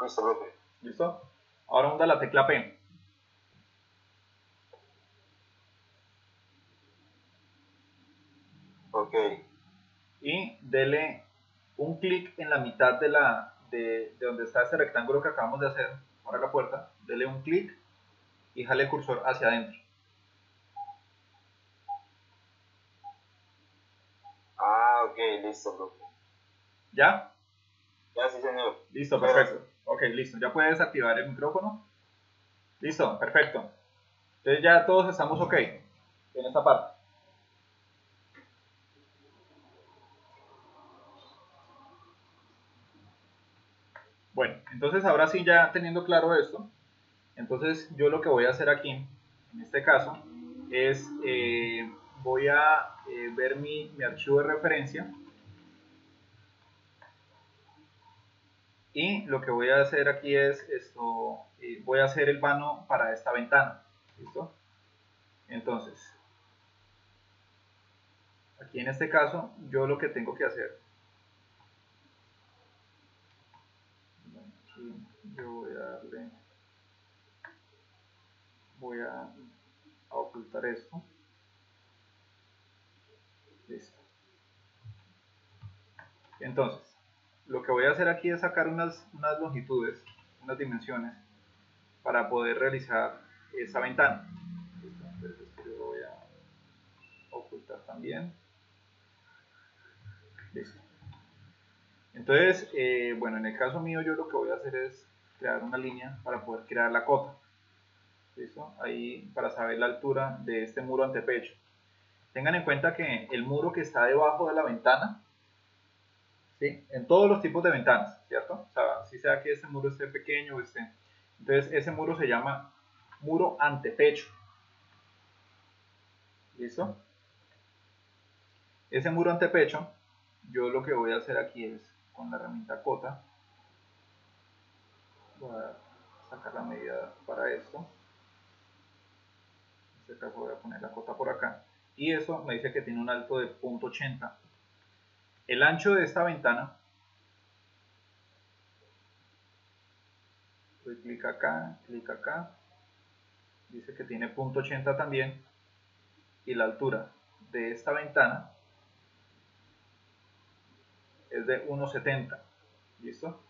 Listo, profe. ¿Listo? Ahora hunda la tecla P. Ok. y dele un clic en la mitad de, la, de, de donde está ese rectángulo que acabamos de hacer para la puerta, dele un clic y jale el cursor hacia adentro. Ah, ok, listo, profe. ¿Ya? Ya, sí, señor. Listo, perfecto. Ok, listo. Ya puedes activar el micrófono. Listo, perfecto. Entonces ya todos estamos ok en esta parte. Bueno, entonces ahora sí ya teniendo claro esto, entonces yo lo que voy a hacer aquí, en este caso, es eh, voy a eh, ver mi, mi archivo de referencia y lo que voy a hacer aquí es esto, eh, voy a hacer el vano para esta ventana, ¿listo? Entonces, aquí en este caso, yo lo que tengo que hacer yo voy a darle voy a ocultar esto. Listo. Entonces lo que voy a hacer aquí es sacar unas, unas longitudes unas dimensiones para poder realizar esta ventana entonces listo entonces, eh, bueno, en el caso mío yo lo que voy a hacer es crear una línea para poder crear la cota. ¿Listo? Ahí para saber la altura de este muro antepecho. Tengan en cuenta que el muro que está debajo de la ventana, En todos los tipos de ventanas, ¿cierto? O sea, si sea que este muro esté pequeño esté... Entonces ese muro se llama muro antepecho. ¿Listo? Ese muro antepecho, yo lo que voy a hacer aquí es con la herramienta cota voy a sacar la medida para esto en este caso voy a poner la cota por acá y eso me dice que tiene un alto de 0.80 el ancho de esta ventana doy clic acá, clic acá dice que tiene 0.80 también y la altura de esta ventana es de 1,70. ¿Listo?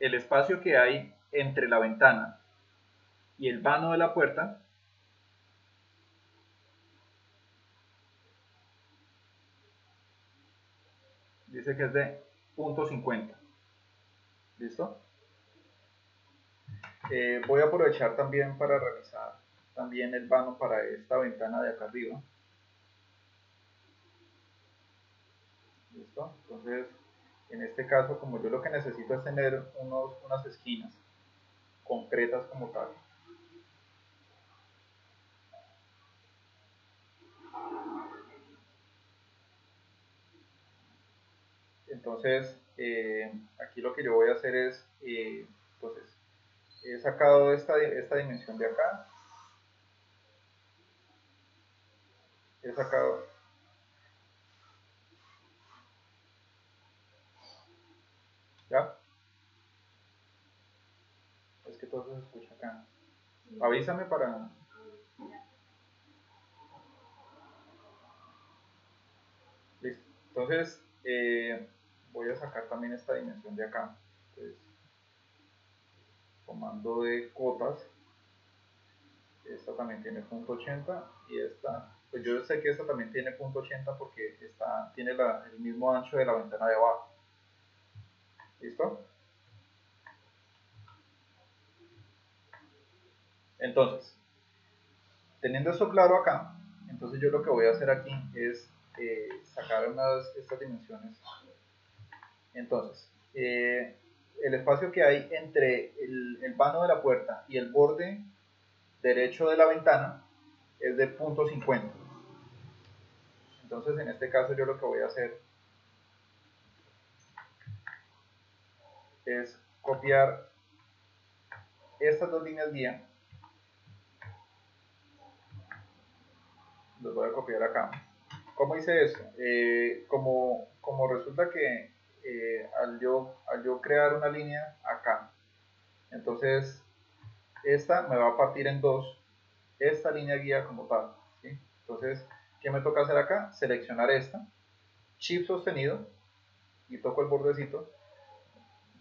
El espacio que hay entre la ventana y el vano de la puerta dice que es de 0.50. ¿Listo? Eh, voy a aprovechar también para realizar también el vano para esta ventana de acá arriba. ¿Listo? Entonces, en este caso, como yo lo que necesito es tener unos, unas esquinas concretas como tal. Entonces, eh, aquí lo que yo voy a hacer es, eh, entonces, he sacado esta, esta dimensión de acá, he sacado ¿Ya? Es que todo se escucha acá. Avísame para... Listo. Entonces, eh, voy a sacar también esta dimensión de acá. Entonces, comando de cotas. esta también tiene punto 80 y esta, pues yo sé que esta también tiene punto 80 porque esta tiene el mismo ancho de la ventana de abajo. ¿Listo? Entonces, teniendo esto claro acá, entonces yo lo que voy a hacer aquí es eh, sacar unas, estas dimensiones. Entonces, eh, el espacio que hay entre el, el, vano de la puerta y el borde derecho de la ventana es de punto .50. Entonces, en este caso yo lo que voy a hacer es copiar estas dos líneas guía los voy a copiar acá. ¿Cómo hice eso? Eh, como, como resulta que al, yo, al yo crear una línea acá, entonces esta me va a partir en dos, esta línea guía como tal. Entonces, ¿qué me toca hacer acá? Seleccionar esta, chip sostenido, y toco el bordecito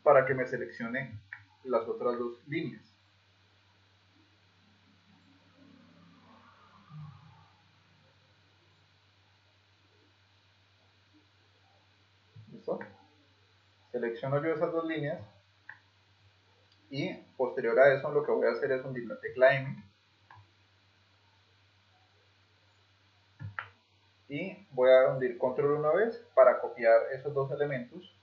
para que me seleccione las otras dos líneas. Selecciono yo esas dos líneas y posterior a eso lo que voy a hacer es hundir la tecla M y voy a hundir control una vez para copiar esos dos elementos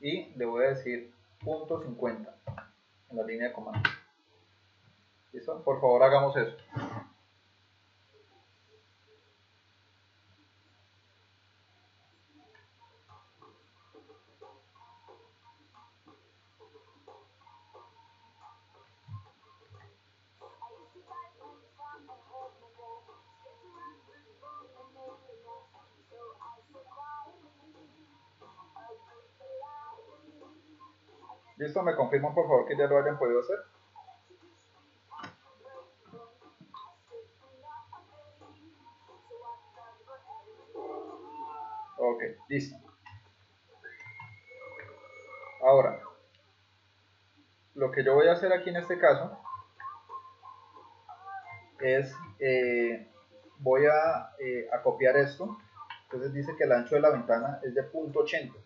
y le voy a decir punto .50 en la línea de comando. ¿Listo? Por favor hagamos eso. Listo, me confirman por favor que ya lo hayan podido hacer. Ok, listo. Ahora, lo que yo voy a hacer aquí en este caso es, eh, voy a, eh, a copiar esto. Entonces dice que el ancho de la ventana es de 0.80.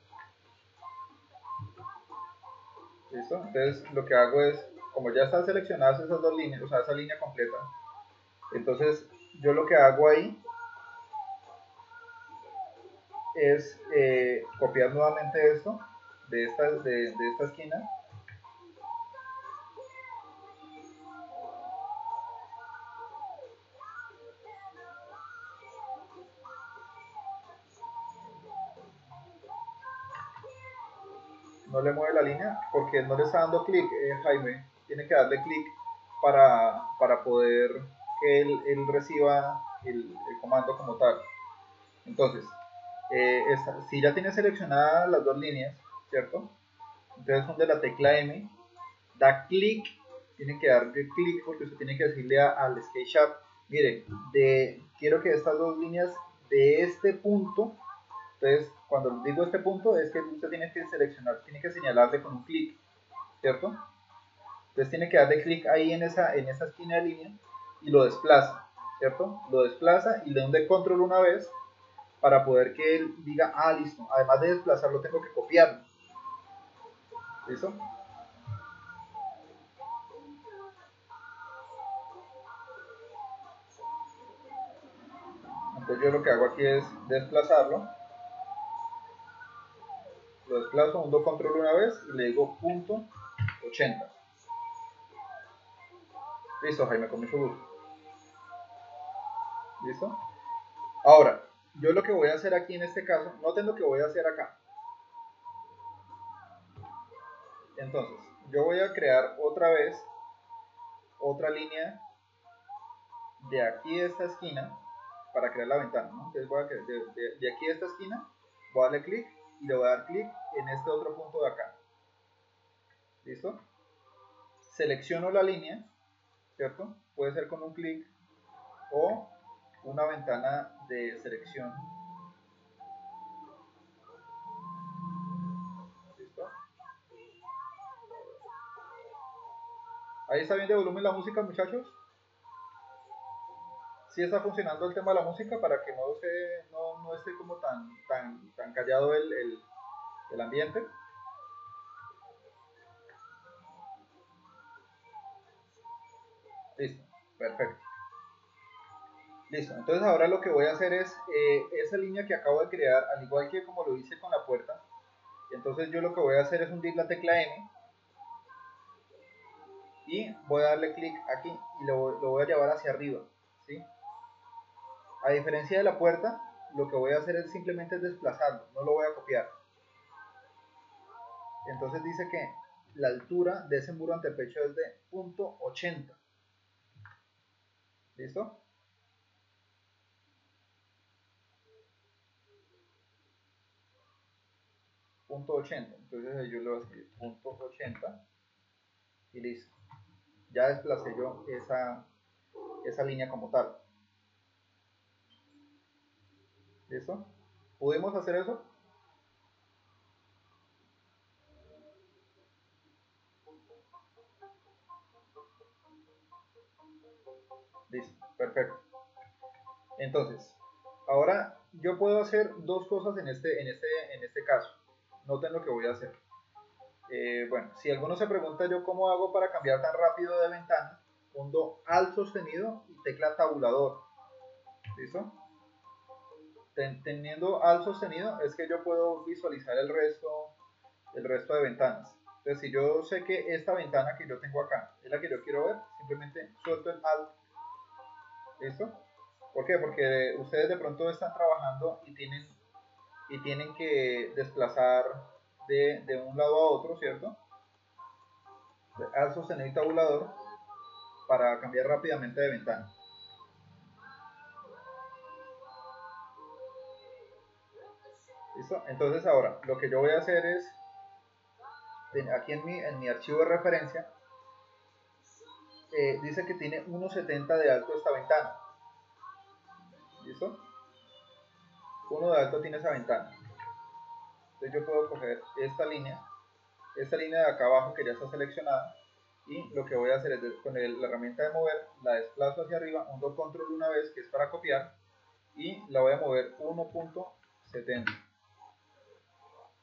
¿Listo? Entonces lo que hago es, como ya están seleccionadas esas dos líneas, o sea, esa línea completa, entonces yo lo que hago ahí es eh, copiar nuevamente esto de esta, de, de esta esquina no le mueve la línea porque no le está dando clic, eh, Jaime. Tiene que darle clic para, para, poder que él, él reciba el, comando como tal. Entonces, eh, si ya tiene seleccionadas las dos líneas, ¿cierto? Entonces, donde la tecla M, da clic, tiene que darle clic porque usted tiene que decirle al SketchUp, mire, de, quiero que estas dos líneas de este punto entonces, cuando digo este punto, es que usted tiene que seleccionar, tiene que señalarle con un clic, ¿cierto? Entonces tiene que darle clic ahí en esa, en esa esquina de línea y lo desplaza, ¿cierto? Lo desplaza y le da control una vez para poder que él diga, ah, listo, además de desplazarlo tengo que copiarlo. ¿Listo? Entonces yo lo que hago aquí es desplazarlo lo desplazo, hundo control una vez y le digo punto 80. Listo, Jaime, con mucho gusto. ¿Listo? Ahora, yo lo que voy a hacer aquí en este caso, noten lo que voy a hacer acá. Entonces, yo voy a crear otra vez otra línea de aquí a esta esquina para crear la ventana. Entonces voy a de, de, de aquí a esta esquina, voy a darle clic y le voy a dar clic en este otro punto de acá. ¿Listo? Selecciono la línea, ¿cierto? Puede ser con un clic o una ventana de selección. ¿Listo? Ahí está bien de volumen la música, muchachos. sí está funcionando el tema de la música para que no, se, no, no esté como tan, tan, tan callado el, el, ambiente. Listo, perfecto. Listo, entonces ahora lo que voy a hacer es eh, esa línea que acabo de crear, al igual que como lo hice con la puerta, entonces yo lo que voy a hacer es hundir la tecla M y voy a darle clic aquí y lo, lo, voy a llevar hacia arriba, ¿sí? A diferencia de la puerta, lo que voy a hacer es simplemente desplazarlo, no lo voy a copiar. Entonces dice que la altura de ese muro ante el pecho es de punto .80. ¿Listo? punto .80 entonces yo le voy a escribir punto .80 y listo ya desplacé yo esa, esa línea como tal ¿listo? ¿pudimos hacer eso? Listo, perfecto. Entonces, ahora yo puedo hacer dos cosas en este, en este, en este caso. Noten lo que voy a hacer. Eh, bueno, si alguno se pregunta yo cómo hago para cambiar tan rápido de ventana, hundo Alt sostenido y tecla tabulador. ¿Listo? Teniendo Alt sostenido es que yo puedo visualizar el resto, el resto de ventanas. Entonces, si yo sé que esta ventana que yo tengo acá es la que yo quiero ver, simplemente suelto el Alt ¿Listo? ¿Por qué? Porque ustedes de pronto están trabajando y tienen, y tienen que desplazar de, de un lado a otro, ¿cierto? Al sostener el tabulador para cambiar rápidamente de ventana. Entonces ahora, lo que yo voy a hacer es, aquí en mi, en mi archivo de referencia, eh, dice que tiene 1,70 de alto esta ventana. ¿Listo? 1 de alto tiene esa ventana. Entonces yo puedo coger esta línea, esta línea de acá abajo que ya está seleccionada, y lo que voy a hacer es con la herramienta de mover, la desplazo hacia arriba, hundo control una vez, que es para copiar, y la voy a mover 1.70.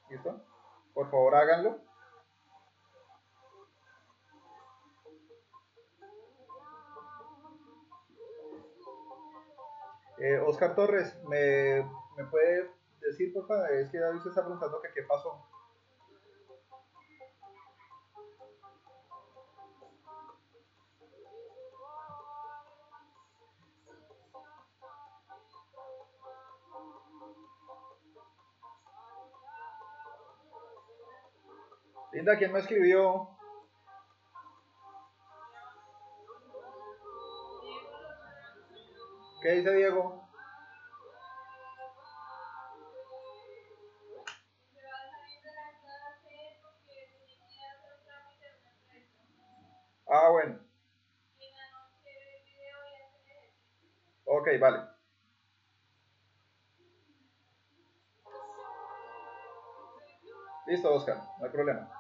¿Listo? Por favor háganlo. Eh, Oscar Torres, ¿me, ¿me, puede decir, por favor? Es que David se está preguntando que qué pasó. Linda, ¿quién me escribió? ¿Qué dice Diego? Ah, bueno. Ok, vale. Listo, Oscar, no hay problema.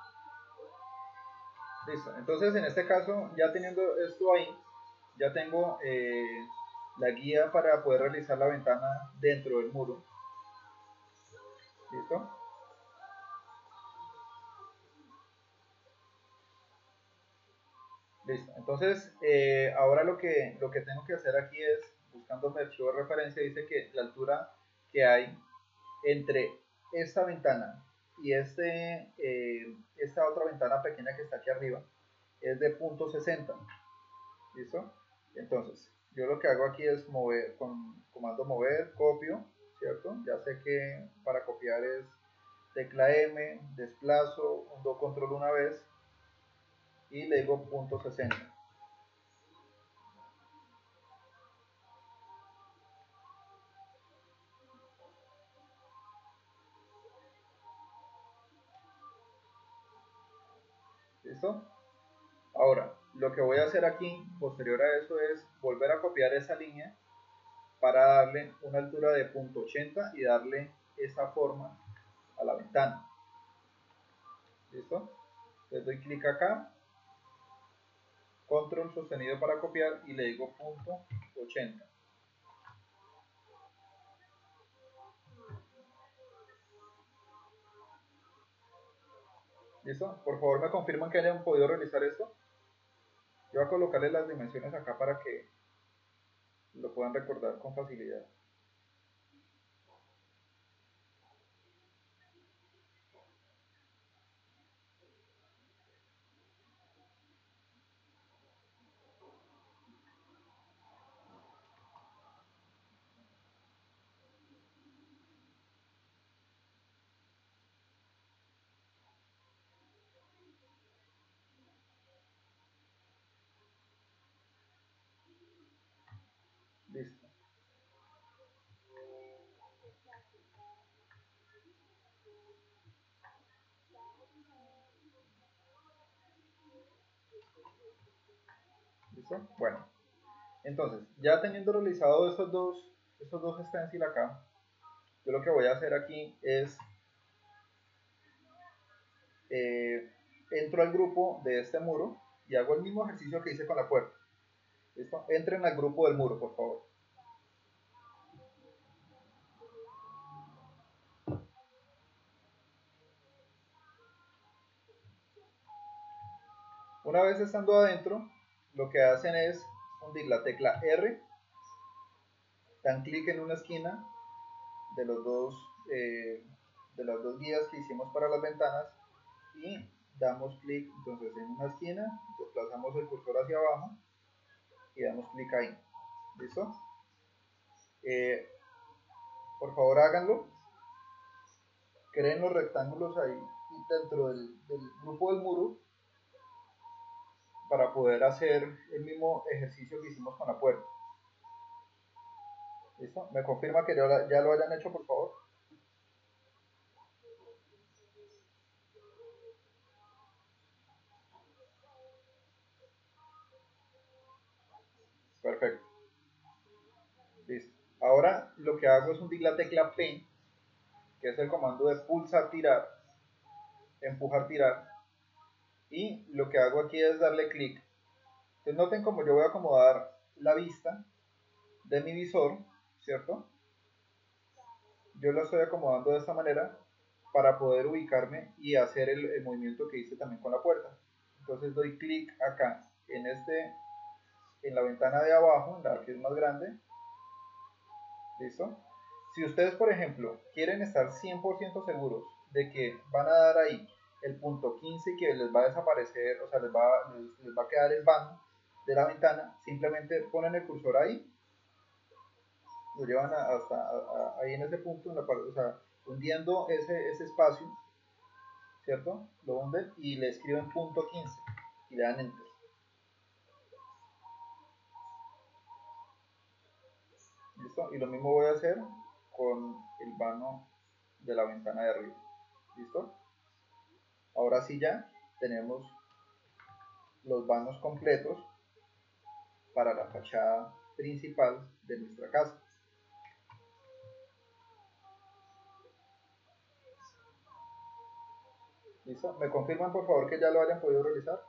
Listo, entonces en este caso, ya teniendo esto ahí, ya tengo eh, la guía para poder realizar la ventana dentro del muro. ¿Listo? Listo. Entonces, eh, ahora lo que, lo que tengo que hacer aquí es, buscando mi archivo de referencia, dice que la altura que hay entre esta ventana y este, eh, esta otra ventana pequeña que está aquí arriba es de punto .60. ¿Listo? Entonces, yo lo que hago aquí es mover, con comando mover, copio, ¿cierto? Ya sé que para copiar es tecla M, desplazo, hundo control una vez y le digo punto 60. Ahora, lo que voy a hacer aquí, posterior a eso, es volver a copiar esa línea para darle una altura de punto .80 y darle esa forma a la ventana. ¿Listo? Le doy clic acá, control sostenido para copiar y le digo punto .80. ¿Listo? Por favor me confirman que hayan podido realizar esto. Yo voy a colocarle las dimensiones acá para que lo puedan recordar con facilidad. Listo. Bueno. Entonces, ya teniendo realizado estos dos, estos dos stencil acá, yo lo que voy a hacer aquí es eh, entro al grupo de este muro y hago el mismo ejercicio que hice con la puerta. ¿Listo? Entren al grupo del muro, por favor. Una vez estando adentro, lo que hacen es hundir la tecla R, dan clic en una esquina de, los dos, eh, de las dos guías que hicimos para las ventanas y damos clic entonces en una esquina, desplazamos el cursor hacia abajo y damos clic ahí. ¿Listo? Eh, por favor háganlo. Creen los rectángulos ahí dentro del, grupo del muro para poder hacer el mismo ejercicio que hicimos con la puerta. ¿Listo? ¿Me confirma que ya lo hayan hecho, por favor? Perfecto. Listo. Ahora lo que hago es hundir la tecla P, que es el comando de pulsar, tirar, empujar, tirar. Y lo que hago aquí es darle clic. Entonces noten como yo voy a acomodar la vista de mi visor, ¿cierto? Yo lo estoy acomodando de esta manera para poder ubicarme y hacer el, el movimiento que hice también con la puerta. Entonces doy clic acá en este en la ventana de abajo, en la que es más grande. ¿Listo? Si ustedes, por ejemplo, quieren estar 100% seguros de que van a dar ahí el punto 15 que les va a desaparecer, o sea, les va, les, va a quedar el vano de la ventana, simplemente ponen el cursor ahí, lo llevan hasta ahí en ese punto, hundiendo ese, ese espacio, ¿cierto? Lo hunden y le escriben punto 15 y le dan enter. Y lo mismo voy a hacer con el vano de la ventana de arriba. ¿Listo? Ahora sí ya tenemos los vanos completos para la fachada principal de nuestra casa. ¿Listo? ¿Me confirman por favor que ya lo hayan podido realizar?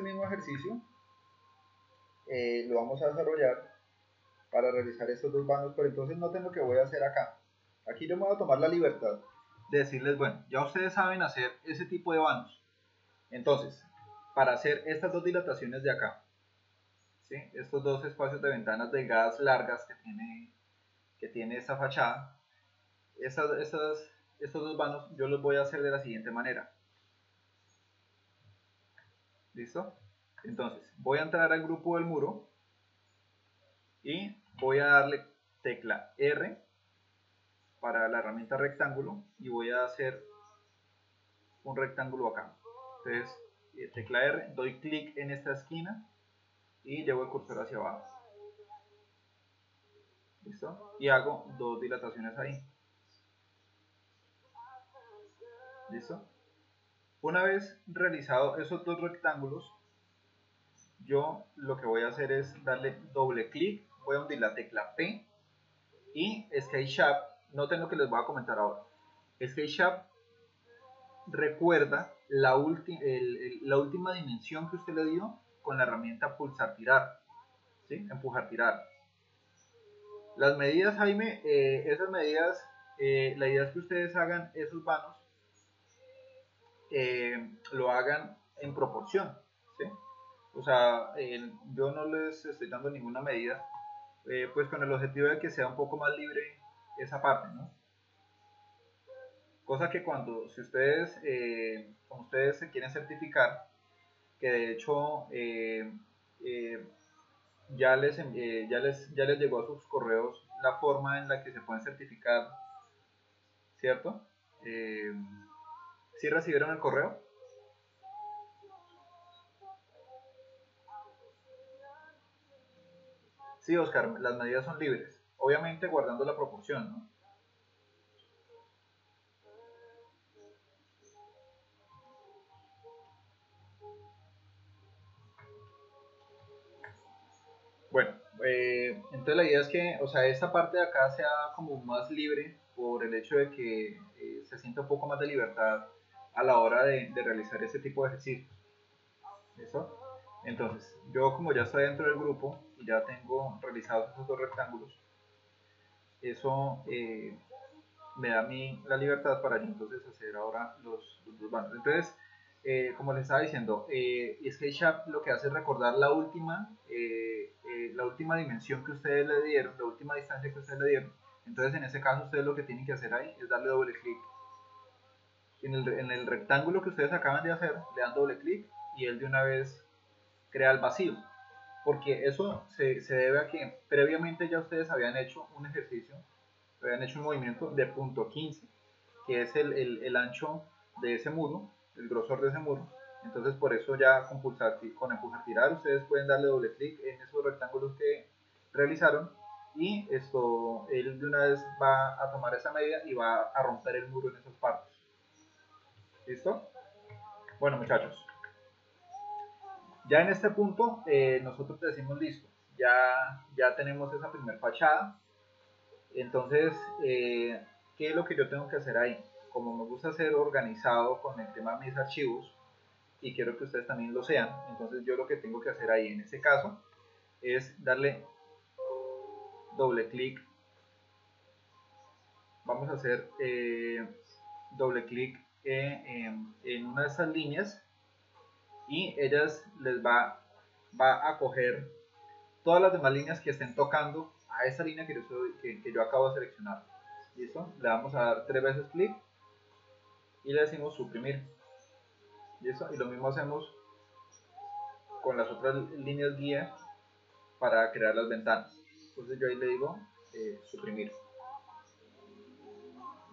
Este mismo ejercicio eh, lo vamos a desarrollar para realizar estos dos vanos, pero entonces noten lo que voy a hacer acá. Aquí yo me voy a tomar la libertad de decirles, bueno, ya ustedes saben hacer ese tipo de vanos. Entonces, para hacer estas dos dilataciones de acá, ¿sí? estos dos espacios de ventanas delgadas largas que tiene, que tiene esta fachada, estas, estas estos dos vanos yo los voy a hacer de la siguiente manera. ¿Listo? Entonces, voy a entrar al grupo del muro y voy a darle tecla R para la herramienta rectángulo y voy a hacer un rectángulo acá. Entonces, eh, tecla R, doy clic en esta esquina y llevo el cursor hacia abajo. ¿Listo? Y hago dos dilataciones ahí. ¿Listo? Una vez realizado esos dos rectángulos, yo lo que voy a hacer es darle doble clic, voy a hundir la tecla P y SketchUp, noten lo que les voy a comentar ahora. SketchUp recuerda la, la última dimensión que usted le dio con la herramienta pulsar tirar, ¿sí? empujar tirar. Las medidas, Jaime, eh, esas medidas, eh, la idea es que ustedes hagan esos vanos, eh, lo hagan en proporción, ¿sí? O sea, yo no les estoy dando ninguna medida, pues con el objetivo de que sea un poco más libre esa parte, ¿no? Cosa que cuando, si ustedes, eh, como ustedes se quieren certificar, que de hecho eh, eh, ya, les, ya, les, ya les llegó a sus correos la forma en la que se pueden certificar, ¿cierto? ¿Sí recibieron el correo? Sí, Oscar, las medidas son libres, obviamente guardando la proporción, ¿no? Bueno, eh, entonces la idea es que, o sea, esta parte de acá sea como más libre por el hecho de que eh, se sienta un poco más de libertad a la hora de, realizar este tipo de ejercicios. ¿Listo? Entonces, yo como ya estoy dentro del grupo y ya tengo realizados esos dos rectángulos, eso eh, me da a mí la libertad para yo entonces hacer ahora los, los dos bandos. Entonces, eh, como les estaba diciendo, eh, SketchUp lo que hace es recordar la última, eh, la última dimensión que ustedes le dieron, la última distancia que ustedes le dieron. Entonces, en ese caso, ustedes lo que tienen que hacer ahí es darle doble clic. En el, en el rectángulo que ustedes acaban de hacer, le dan doble clic y él de una vez crea el vacío. Porque eso se, se debe a que previamente ya ustedes habían hecho un ejercicio, habían hecho un movimiento de punto 15, que es el, el, el ancho de ese muro el grosor de ese muro. Entonces por eso ya con, pulsar, con empujar tirar ustedes pueden darle doble clic en esos rectángulos que realizaron y esto él de una vez va a tomar esa medida y va a romper el muro en esas partes. ¿Listo? Bueno muchachos, ya en este punto eh, nosotros decimos listo, ya, ya tenemos esa primer fachada. Entonces, eh, ¿qué es lo que yo tengo que hacer ahí? como me gusta ser organizado con el tema de mis archivos y quiero que ustedes también lo sean, entonces yo lo que tengo que hacer ahí en este caso es darle doble clic. Vamos a hacer eh, doble clic en, una de estas líneas y ellas les va, va a coger todas las demás líneas que estén tocando a esa línea que yo, que, que yo acabo de seleccionar. ¿Listo? Le vamos a dar tres veces clic y le decimos suprimir. Eso, y lo mismo hacemos con las otras líneas guía para crear las ventanas. Entonces yo ahí le digo eh, suprimir.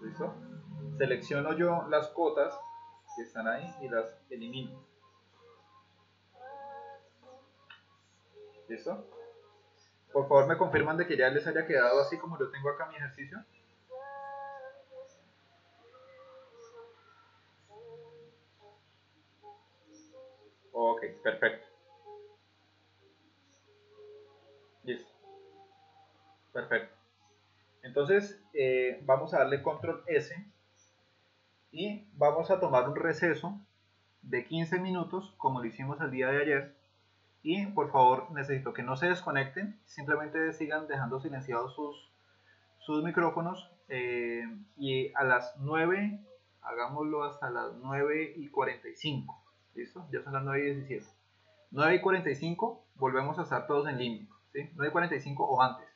¿Listo? Selecciono yo las cotas que están ahí y las elimino. ¿Listo? Por favor me confirman de que ya les haya quedado así como yo tengo acá mi ejercicio. Ok, perfecto. Listo. Perfecto. Entonces, eh, vamos a darle control S y vamos a tomar un receso de 15 minutos, como lo hicimos el día de ayer. Y por favor, necesito que no se desconecten, simplemente sigan dejando silenciados sus, sus micrófonos. Eh, y a las 9, hagámoslo hasta las 9 y 45. ¿Listo? Ya son las 9 y 17. 9 y 45 volvemos a estar todos en línea. ¿sí? 9 y 45 o antes.